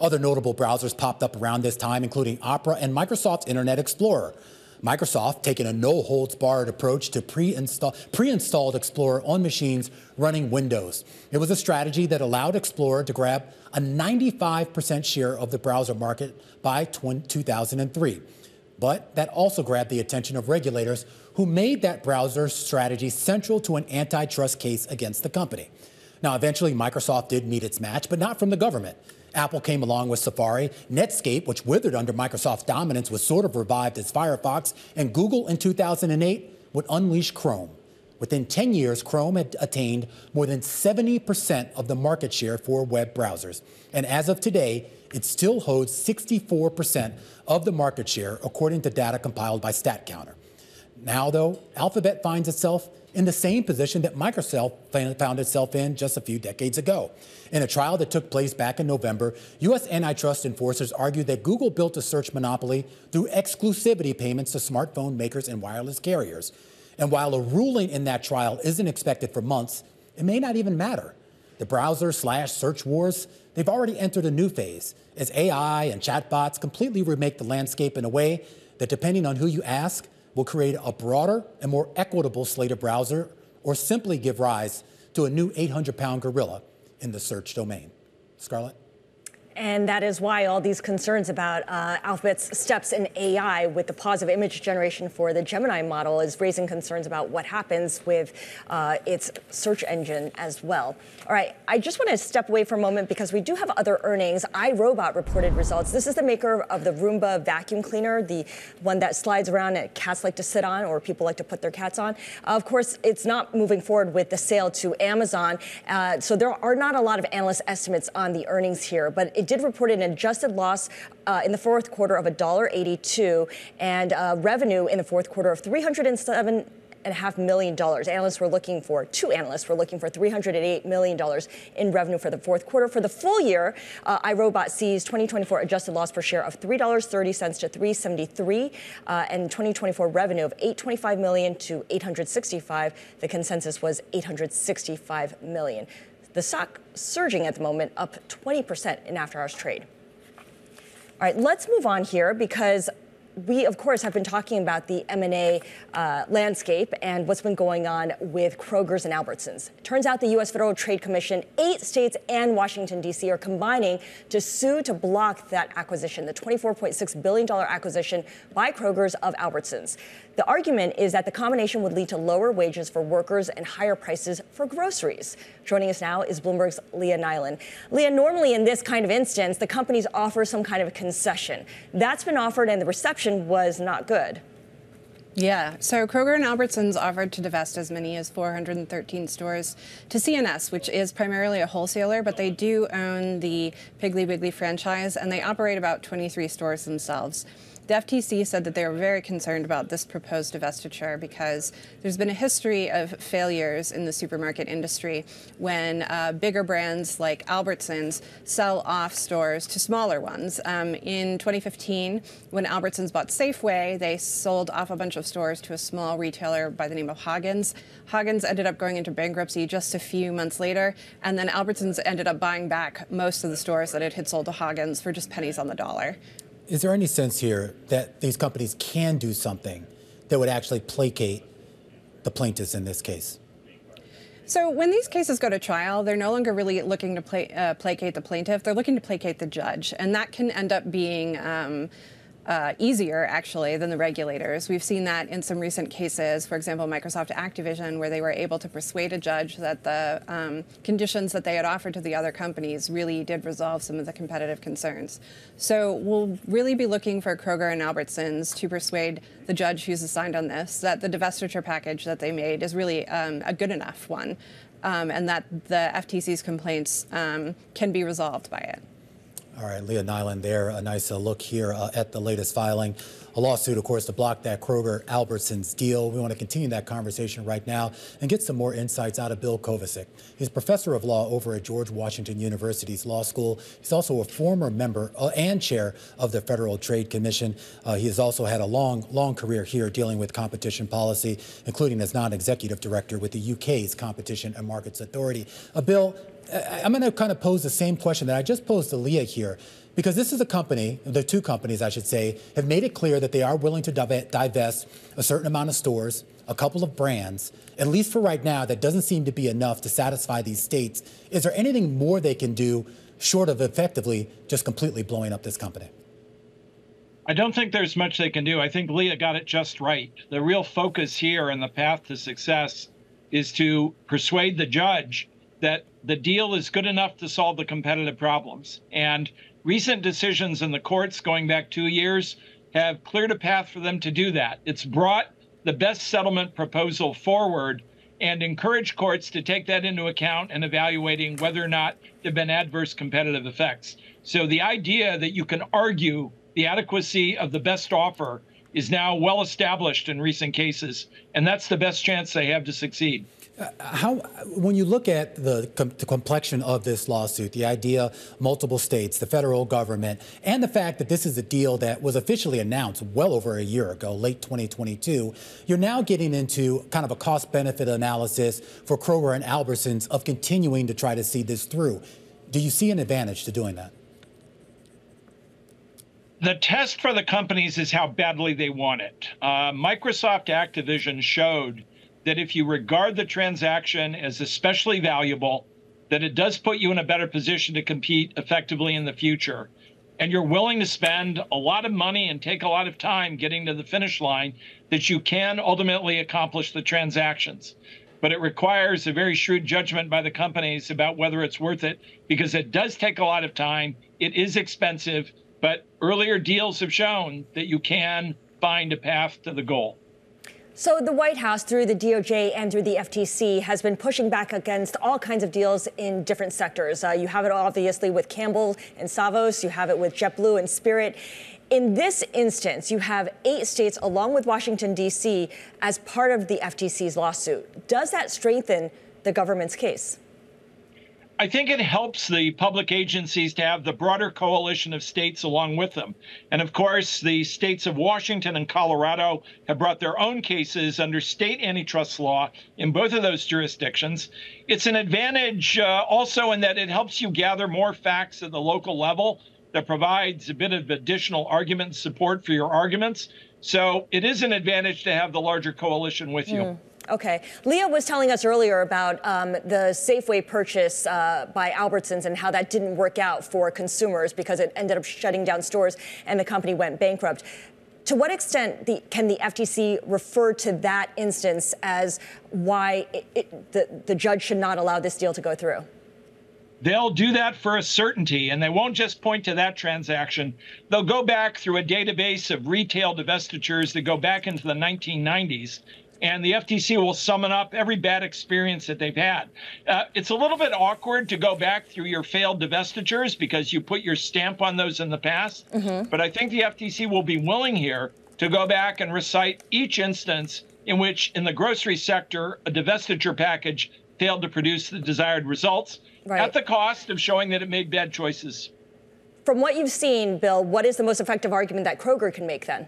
Other notable browsers popped up around this time, including Opera and Microsoft's Internet Explorer. Microsoft taking a no holds barred approach to pre installed Explorer on machines running Windows. It was a strategy that allowed Explorer to grab a 95% share of the browser market by 2003. But that also grabbed the attention of regulators who made that browser strategy central to an antitrust case against the company. Now, eventually, Microsoft did meet its match, but not from the government. Apple came along with Safari. Netscape, which withered under Microsoft's dominance, was sort of revived as Firefox. And Google in 2008 would unleash Chrome. Within 10 years, Chrome had attained more than 70% of the market share for web browsers. And as of today, it still holds 64% of the market share, according to data compiled by StatCounter. Now, though, Alphabet finds itself in the same position that Microsoft found itself in just a few decades ago. In a trial that took place back in November, U.S. antitrust enforcers argued that Google built a search monopoly through exclusivity payments to smartphone makers and wireless carriers. And while a ruling in that trial isn't expected for months, it may not even matter. The browser slash search wars, they've already entered a new phase as AI and chatbots completely remake the landscape in a way that, depending on who you ask, will create a broader and more equitable slate of browser or simply give rise to a new 800 pound gorilla in the search domain. Scarlet? And that is why all these concerns about uh, Alphabet's steps in AI with the positive image generation for the Gemini model is raising concerns about what happens with uh, its search engine as well. All right, I just want to step away for a moment because we do have other earnings. iRobot reported results. This is the maker of the Roomba vacuum cleaner, the one that slides around and cats like to sit on or people like to put their cats on. Uh, of course, it's not moving forward with the sale to Amazon. Uh, so there are not a lot of analyst estimates on the earnings here, but it did report an adjusted loss uh, in the fourth quarter of $1.82 and uh, revenue in the fourth quarter of 307 and a half million dollars. Analysts were looking for two analysts were looking for 308 million dollars in revenue for the fourth quarter. For the full year, uh, iRobot sees 2024 adjusted loss per share of three dollars thirty cents to 373, uh, and 2024 revenue of $825 million to 865. The consensus was 865 million. The stock surging at the moment, up 20% in after hours trade. All right, let's move on here because we, of course, have been talking about the M&A uh, landscape and what's been going on with Kroger's and Albertsons. Turns out the U.S. Federal Trade Commission, eight states and Washington, D.C. are combining to sue to block that acquisition, the $24.6 billion acquisition by Kroger's of Albertsons. The argument is that the combination would lead to lower wages for workers and higher prices for groceries. Joining us now is Bloomberg's Leah Nylen. Leah, normally in this kind of instance, the companies offer some kind of concession. That's been offered, and the reception was not good. Yeah, so Kroger and Albertsons offered to divest as many as 413 stores to C&S, which is primarily a wholesaler, but they do own the Piggly Wiggly franchise and they operate about 23 stores themselves. The FTC said that they were very concerned about this proposed divestiture because there's been a history of failures in the supermarket industry when uh, bigger brands like Albertsons sell off stores to smaller ones. Um, in 2015, when Albertsons bought Safeway, they sold off a bunch of stores to a small retailer by the name of Hoggins. Hoggins ended up going into bankruptcy just a few months later, and then Albertsons ended up buying back most of the stores that it had sold to Hoggins for just pennies on the dollar. Is there any sense here that these companies can do something that would actually placate the plaintiffs in this case? So when these cases go to trial, they're no longer really looking to play, uh, placate the plaintiff. They're looking to placate the judge, and that can end up being um, uh, easier, actually, than the regulators. We've seen that in some recent cases, for example, Microsoft Activision, where they were able to persuade a judge that the um, conditions that they had offered to the other companies really did resolve some of the competitive concerns. So we'll really be looking for Kroger and Albertsons to persuade the judge who's assigned on this that the divestiture package that they made is really um, a good enough one. Um, and that the FTC's complaints um, can be resolved by it. All right, Leah Nylen there. A nice look here uh, at the latest filing. A lawsuit, of course, to block that Kroger Albertsons deal. We want to continue that conversation right now and get some more insights out of Bill Kovacic. He's professor of law over at George Washington University's Law School. He's also a former member uh, and chair of the Federal Trade Commission. Uh, he has also had a long, long career here dealing with competition policy, including as non executive director with the UK's Competition and Markets Authority. Uh, Bill, I'm going to kind of pose the same question that I just posed to Leah here, because this is a company, the two companies, I should say, have made it clear that they are willing to divest a certain amount of stores, a couple of brands. At least for right now, that doesn't seem to be enough to satisfy these states. Is there anything more they can do short of effectively just completely blowing up this company? I don't think there's much they can do. I think Leah got it just right. The real focus here and the path to success is to persuade the judge that the deal is good enough to solve the competitive problems. And recent decisions in the courts going back two years have cleared a path for them to do that. It's brought the best settlement proposal forward and encourage courts to take that into account in evaluating whether or not there have been adverse competitive effects. So the idea that you can argue the adequacy of the best offer is now well established in recent cases, and that's the best chance they have to succeed. How, when you look at the, the, complexion of this lawsuit, the idea multiple states, the federal government, and the fact that this is a deal that was officially announced well over a year ago, late 2022, you're now getting into kind of a cost benefit analysis for Kroger and Albertsons of continuing to try to see this through. Do you see an advantage to doing that? The test for the companies is how badly they want it. Uh, Microsoft Activision showed that if you regard the transaction as especially valuable, that it does put you in a better position to compete effectively in the future. And you're willing to spend a lot of money and take a lot of time getting to the finish line, that you can ultimately accomplish the transactions. But it requires a very shrewd judgment by the companies about whether it's worth it because it does take a lot of time. It is expensive, but earlier deals have shown that you can find a path to the goal. So the White House, through the DOJ and through the FTC, has been pushing back against all kinds of deals in different sectors. Uh, you have it obviously with Campbell and Sovos. You have it with JetBlue and Spirit. In this instance, you have eight states, along with Washington, D.C., as part of the FTC's lawsuit. Does that strengthen the government's case? I think it helps the public agencies to have the broader coalition of states along with them. And of course, the states of Washington and Colorado have brought their own cases under state antitrust law in both of those jurisdictions. It's an advantage uh, also in that it helps you gather more facts at the local level that provides a bit of additional argument support for your arguments. So it is an advantage to have the larger coalition with you. Mm. Okay. Leah was telling us earlier about um, the Safeway purchase uh, by Albertsons and how that didn't work out for consumers because it ended up shutting down stores and the company went bankrupt. To what extent the, can the FTC refer to that instance as why it, it, the, the judge should not allow this deal to go through? They'll do that for a certainty, and they won't just point to that transaction. They'll go back through a database of retail divestitures that go back into the 1990s and the FTC will summon up every bad experience that they've had. Uh, it's a little bit awkward to go back through your failed divestitures because you put your stamp on those in the past. Mm-hmm. But I think the FTC will be willing here to go back and recite each instance in which, in the grocery sector, a divestiture package failed to produce the desired results right. at the cost of showing that it made bad choices. From what you've seen, Bill, what is the most effective argument that Kroger can make then?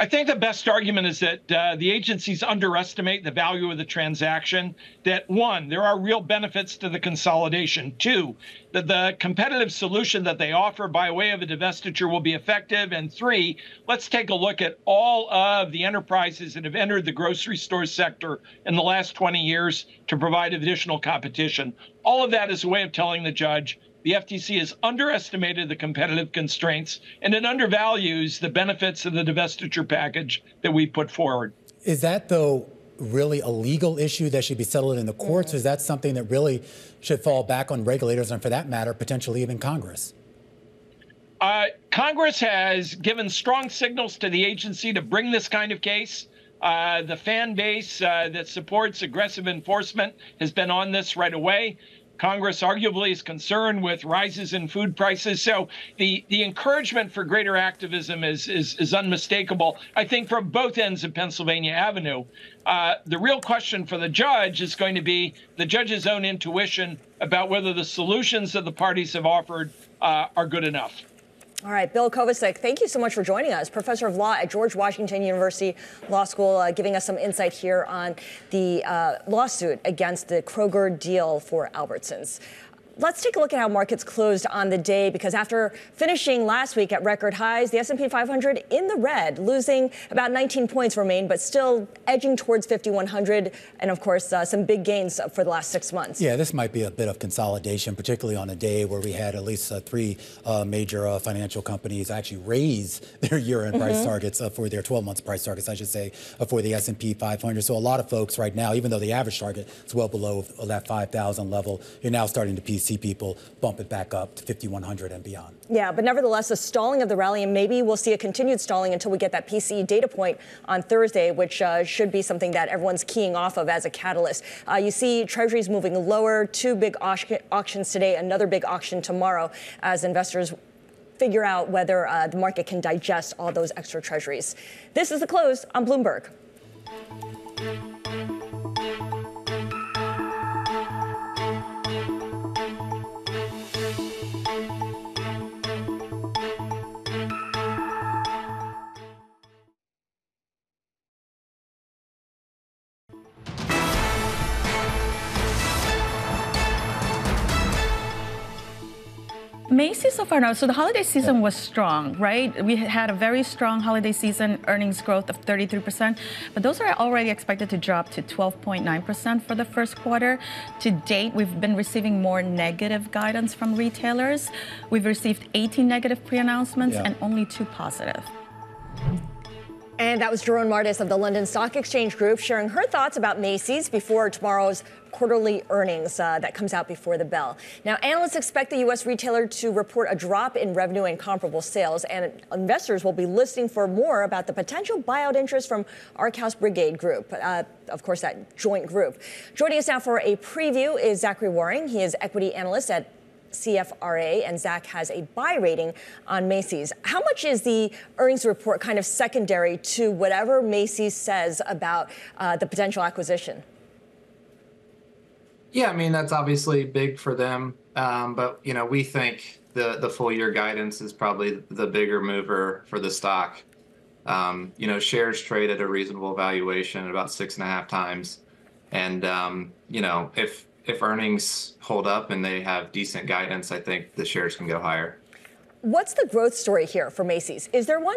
I think the best argument is that uh, the agencies underestimate the value of the transaction. That one, there are real benefits to the consolidation. Two, that the competitive solution that they offer by way of a divestiture will be effective. And three, let's take a look at all of the enterprises that have entered the grocery store sector in the last 20 years to provide additional competition. All of that is a way of telling the judge the FTC has underestimated the competitive constraints and it undervalues the benefits of the divestiture package that we put forward. Is that, though, really a legal issue that should be settled in the courts? Or is that something that really should fall back on regulators and, for that matter, potentially even Congress? Uh, Congress has given strong signals to the agency to bring this kind of case. Uh, the fan base uh, that supports aggressive enforcement has been on this right away. Congress arguably is concerned with rises in food prices. So the, the encouragement for greater activism is, is, is unmistakable, I think, from both ends of Pennsylvania Avenue. Uh, the real question for the judge is going to be the judge's own intuition about whether the solutions that the parties have offered uh, are good enough. All right, Bill Kovacic, thank you so much for joining us. Professor of Law at George Washington University Law School, uh, giving us some insight here on the uh, lawsuit against the Kroger deal for Albertsons. Let's take a look at how markets closed on the day because after finishing last week at record highs, the S&P 500 in the red, losing about 19 points remain, but still edging towards 5100 and of course uh, some big gains for the last 6 months. Yeah, this might be a bit of consolidation, particularly on a day where we had at least uh, 3 uh, major uh, financial companies actually raise their year-end mm-hmm. price targets uh, for their 12-month price targets, I should say, uh, for the S&P 500. So a lot of folks right now, even though the average target is well below that 5,000 level, you're now starting to piece see people bump it back up to 5,100 and beyond. Yeah, but nevertheless, the stalling of the rally, and maybe we'll see a continued stalling until we get that PCE data point on Thursday, which uh, should be something that everyone's keying off of as a catalyst. Uh, you see treasuries moving lower, two big auctions today, another big auction tomorrow, as investors figure out whether uh, the market can digest all those extra treasuries. This is the close on Bloomberg. Macy's so far now, so the holiday season was strong, right? We had a very strong holiday season, earnings growth of 33%, but those are already expected to drop to 12.9% for the first quarter. To date, we've been receiving more negative guidance from retailers. We've received 18 negative pre announcements yeah. and only two positive. And that was Jharonne Martis of the London Stock Exchange Group sharing her thoughts about Macy's before tomorrow's quarterly earnings uh, that comes out before the bell. Now, analysts expect the U.S. retailer to report a drop in revenue and comparable sales, and investors will be listening for more about the potential buyout interest from Arkhouse Brigade Group, uh, of course, that joint group. Joining us now for a preview is Zachary Warring. He is equity analyst at CFRA, and Zach has a buy rating on Macy's. How much is the earnings report kind of secondary to whatever Macy's says about uh, the potential acquisition? Yeah, I mean that's obviously big for them, um, but you know we think the the full year guidance is probably the bigger mover for the stock. Um, you know, shares trade at a reasonable valuation, about six and a half times, and um, you know if if earnings hold up and they have decent guidance, I think the shares can go higher. What's the growth story here for Macy's? Is there one?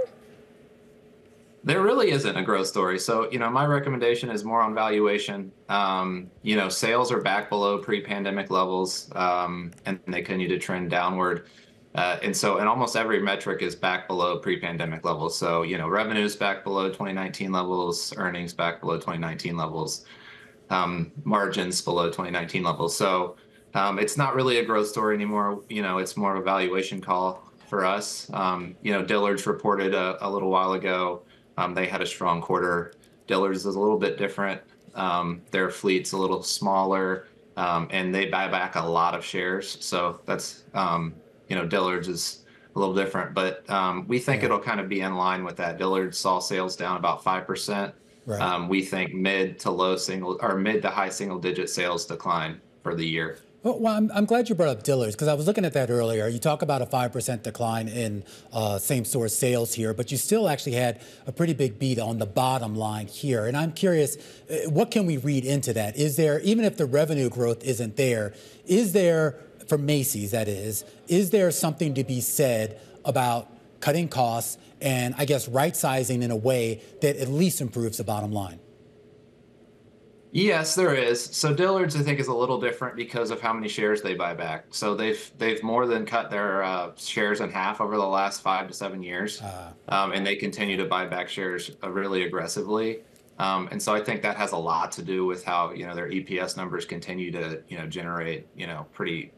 There really isn't a growth story. So, you know, my recommendation is more on valuation. Um, you know, sales are back below pre-pandemic levels, um, and they continue to trend downward. Uh, and so, and almost every metric is back below pre-pandemic levels. So, you know, revenues back below 2019 levels, earnings back below 2019 levels um, margins below 2019 levels. So um, it's not really a growth story anymore. You know, it's more of a valuation call for us. Um, you know, Dillard's reported a, a little while ago. Um, they had a strong quarter. Dillard's is a little bit different. Um, their fleet's a little smaller, um, and they buy back a lot of shares. So that's you know, Dillard's is a little different, but we think it'll kind of be in line with that. Dillard's saw sales down about five percent Right. Um, we think mid to low single or mid to high single digit sales decline for the year. Well, I'm, I'm glad you brought up Dillard's because I was looking at that earlier. You talk about a 5% decline in uh, same store sales here, but you still actually had a pretty big beat on the bottom line here. And I'm curious, uh, what can we read into that? Is there, even if the revenue growth isn't there, is there, for Macy's that is, is there something to be said about cutting costs and I guess right sizing in a way that at least improves the bottom line? Yes, there is. So Dillard's, I think, is a little different because of how many shares they buy back. So they've they've more than cut their uh, shares in half over the last five to seven years, uh, um, and they continue to buy back shares uh, really aggressively. Um, and so I think that has a lot to do with how you know their EPS numbers continue to you know generate you know pretty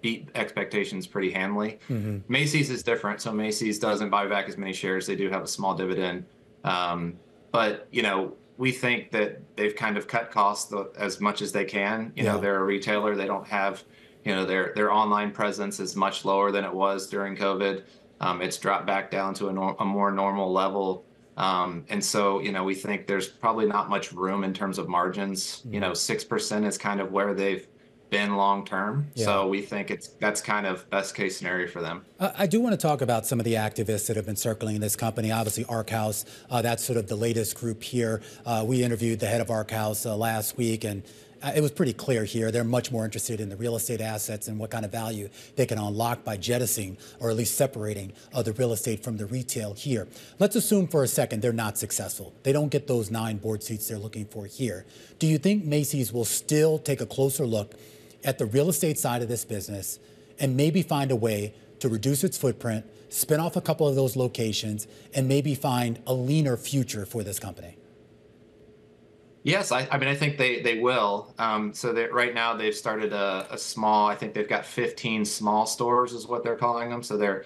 beat expectations pretty handily. Mm-hmm. Macy's is different. So Macy's doesn't buy back as many shares. They do have a small dividend. Um, but, you know, we think that they've kind of cut costs as much as they can. You yeah. know, they're a retailer. They don't have, you know, their their online presence is much lower than it was during COVID. Um, it's dropped back down to a, nor- a more normal level. Um, and so, you know, we think there's probably not much room in terms of margins. Mm-hmm. You know, 6% is kind of where they've been long term. Yeah. So we think it's that's kind of best case scenario for them. I do want to talk about some of the activists that have been circling this company. Obviously, Arkhouse, uh, that's sort of the latest group here. Uh, we interviewed the head of Arkhouse uh, last week, and uh, it was pretty clear here. They're much more interested in the real estate assets and what kind of value they can unlock by jettisoning or at least separating uh, the real estate from the retail here. Let's assume for a second they're not successful. They don't get those nine board seats they're looking for here. Do you think Macy's will still take a closer look at the real estate side of this business and maybe find a way to reduce its footprint, spin off a couple of those locations, and maybe find a leaner future for this company? Yes, I, I mean, I think they, they will. Um, so they, right now they've started a, a small, I think they've got 15 small stores is what they're calling them. So they're,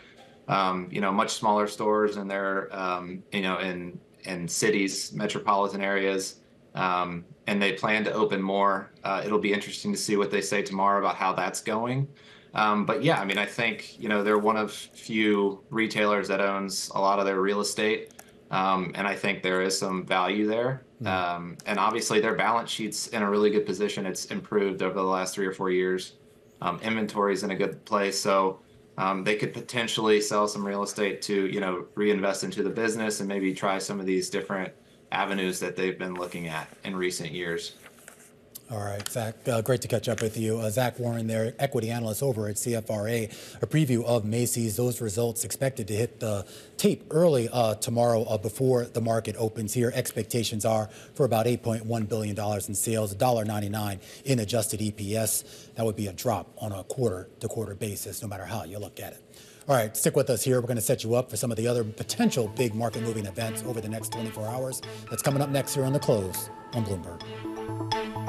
um, you know, much smaller stores and they're, um, you know, in, in cities, metropolitan areas. Um, and they plan to open more. Uh, it'll be interesting to see what they say tomorrow about how that's going. Um, but yeah, I mean, I think you know they're one of few retailers that owns a lot of their real estate, um, and I think there is some value there. Um, and obviously, their balance sheet's in a really good position. It's improved over the last three or four years. Um, inventory's in a good place, so um, they could potentially sell some real estate to you know reinvest into the business and maybe try some of these different avenues that they've been looking at in recent years. All right, Zach, uh, great to catch up with you. Uh, Zach Warring there, equity analyst over at CFRA. A preview of Macy's, those results expected to hit the tape early uh, tomorrow uh, before the market opens here. Expectations are for about $8.1 billion in sales, $1.99 in adjusted EPS. That would be a drop on a quarter to quarter basis, no matter how you look at it. All right, stick with us here. We're going to set you up for some of the other potential big market moving events over the next 24 hours. That's coming up next here on The Close on Bloomberg.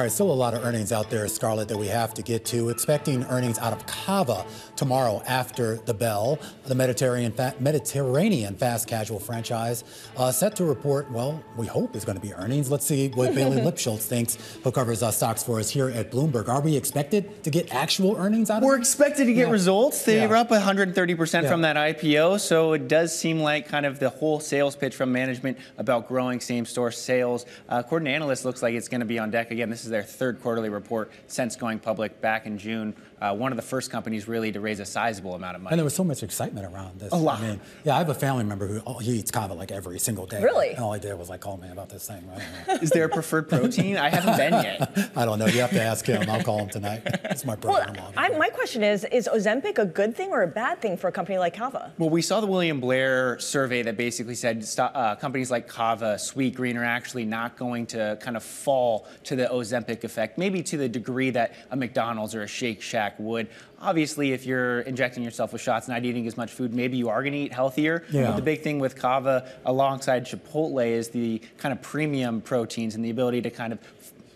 All right, still a lot of earnings out there, Scarlet, that we have to get to. Expecting earnings out of Cava tomorrow after the bell. The Mediterranean, fa- Mediterranean fast casual franchise uh, set to report, well, we hope is going to be earnings. Let's see what Bailey Lipschultz thinks, who covers uh, stocks for us here at Bloomberg. Are we expected to get actual earnings out of it? We're expected to get Yeah. results. They Yeah. were up 130% Yeah. from that IPO, so it does seem like kind of the whole sales pitch from management about growing same-store sales. Uh, according to analysts, looks like it's going to be on deck again. This is their third quarterly report since going public back in June. Uh, one of the first companies really to raise a sizable amount of money. And there was so much excitement around this. A lot. I mean, yeah, I have a family member who oh, he eats Cava like every single day. Really? And all I did was like, call me about this thing. Right? Is there a preferred protein? I haven't been yet. I don't know. You have to ask him. I'll call him tonight. It's my brother-in-law. I, my question is: Is Ozempic a good thing or a bad thing for a company like Cava? Well, we saw the William Blair survey that basically said uh, companies like Cava, Sweet Green are actually not going to kind of fall to the Ozempic effect, maybe to the degree that a McDonald's or a Shake Shack would. Obviously, if you're injecting yourself with shots, not eating as much food, maybe you are going to eat healthier. Yeah. But the big thing with Cava alongside Chipotle is the kind of premium proteins and the ability to kind of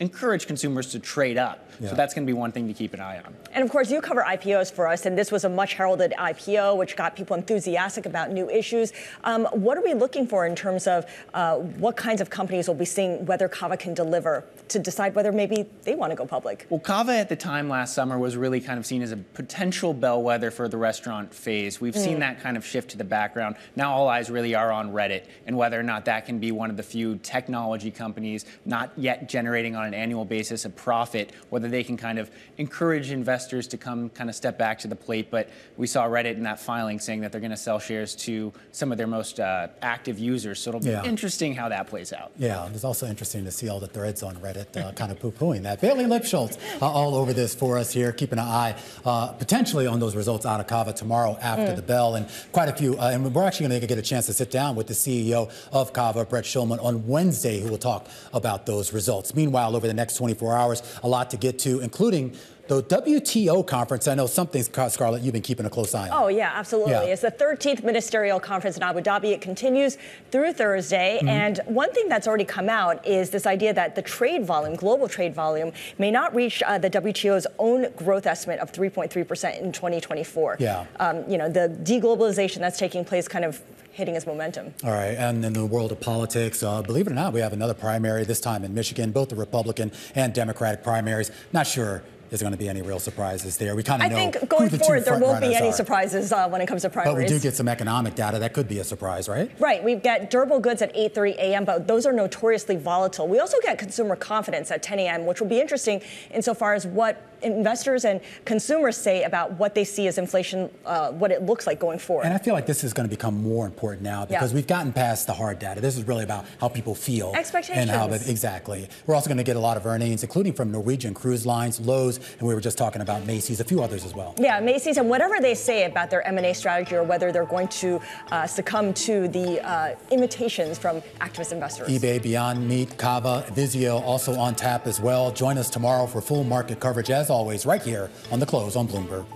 encourage consumers to trade up. Yeah. So that's going to be one thing to keep an eye on. And of course, you cover IPOs for us, and this was a much heralded IPO, which got people enthusiastic about new issues. Um, what are we looking for in terms of uh, what kinds of companies will be seeing whether Cava can deliver to decide whether maybe they want to go public? Well, Cava at the time last summer was really kind of seen as a potential bellwether for the restaurant phase. We've seen Mm. that kind of shift to the background. Now all eyes really are on Reddit and whether or not that can be one of the few technology companies not yet generating on an annual basis a profit, whether they can kind of encourage investors to come kind of step back to the plate. But we saw Reddit in that filing saying that they're going to sell shares to some of their most uh, active users. So it'll be Yeah. interesting how that plays out. Yeah, it's also interesting to see all the threads on Reddit uh, kind of poo-pooing that. Bailey Lipschultz uh, all over this for us here, keeping an eye uh, potentially on those results out of Cava tomorrow after Mm. the bell. And quite a few, uh, and we're actually going to get a chance to sit down with the CEO of Cava, Brett Schulman, on Wednesday, who will talk about those results. Meanwhile, over the next 24 hours, a lot to get to, including the WTO conference. I know something, Scarlet, you've been keeping a close eye on. Oh, yeah, absolutely. Yeah. It's the 13th ministerial conference in Abu Dhabi. It continues through Thursday. Mhm. And one thing that's already come out is this idea that the trade volume, global trade volume, may not reach uh, the WTO's own growth estimate of 3.3% in 2024. Yeah. Um, you know, the deglobalization that's taking place kind of hitting its momentum. All right, and in the world of politics, uh, believe it or not, we have another primary this time in Michigan, both the Republican and Democratic primaries. Not sure there's going to be any real surprises there. We kind I of know think who going the forward, there won't be any are. surprises uh, when it comes to But we do get some economic data that could be a surprise, right? Right, we've got durable goods at 8:30 a.m., but those are notoriously volatile. We also get consumer confidence at 10 a.m., which will be interesting insofar as what investors and consumers say about what they see as inflation, uh, what it looks like going forward. And I feel like this is going to become more important now because yeah. we've gotten past the hard data. This is really about how people feel. Expectations. And how, exactly. We're also going to get a lot of earnings, including from Norwegian Cruise Lines, Lowe's, and we were just talking about Macy's, a few others as well. Yeah, Macy's, and whatever they say about their M&A strategy or whether they're going to uh, succumb to the uh, imitations from activist investors. eBay, Beyond Meat, Cava, Vizio also on tap as well. Join us tomorrow for full market coverage, as always, right here on The Close on Bloomberg.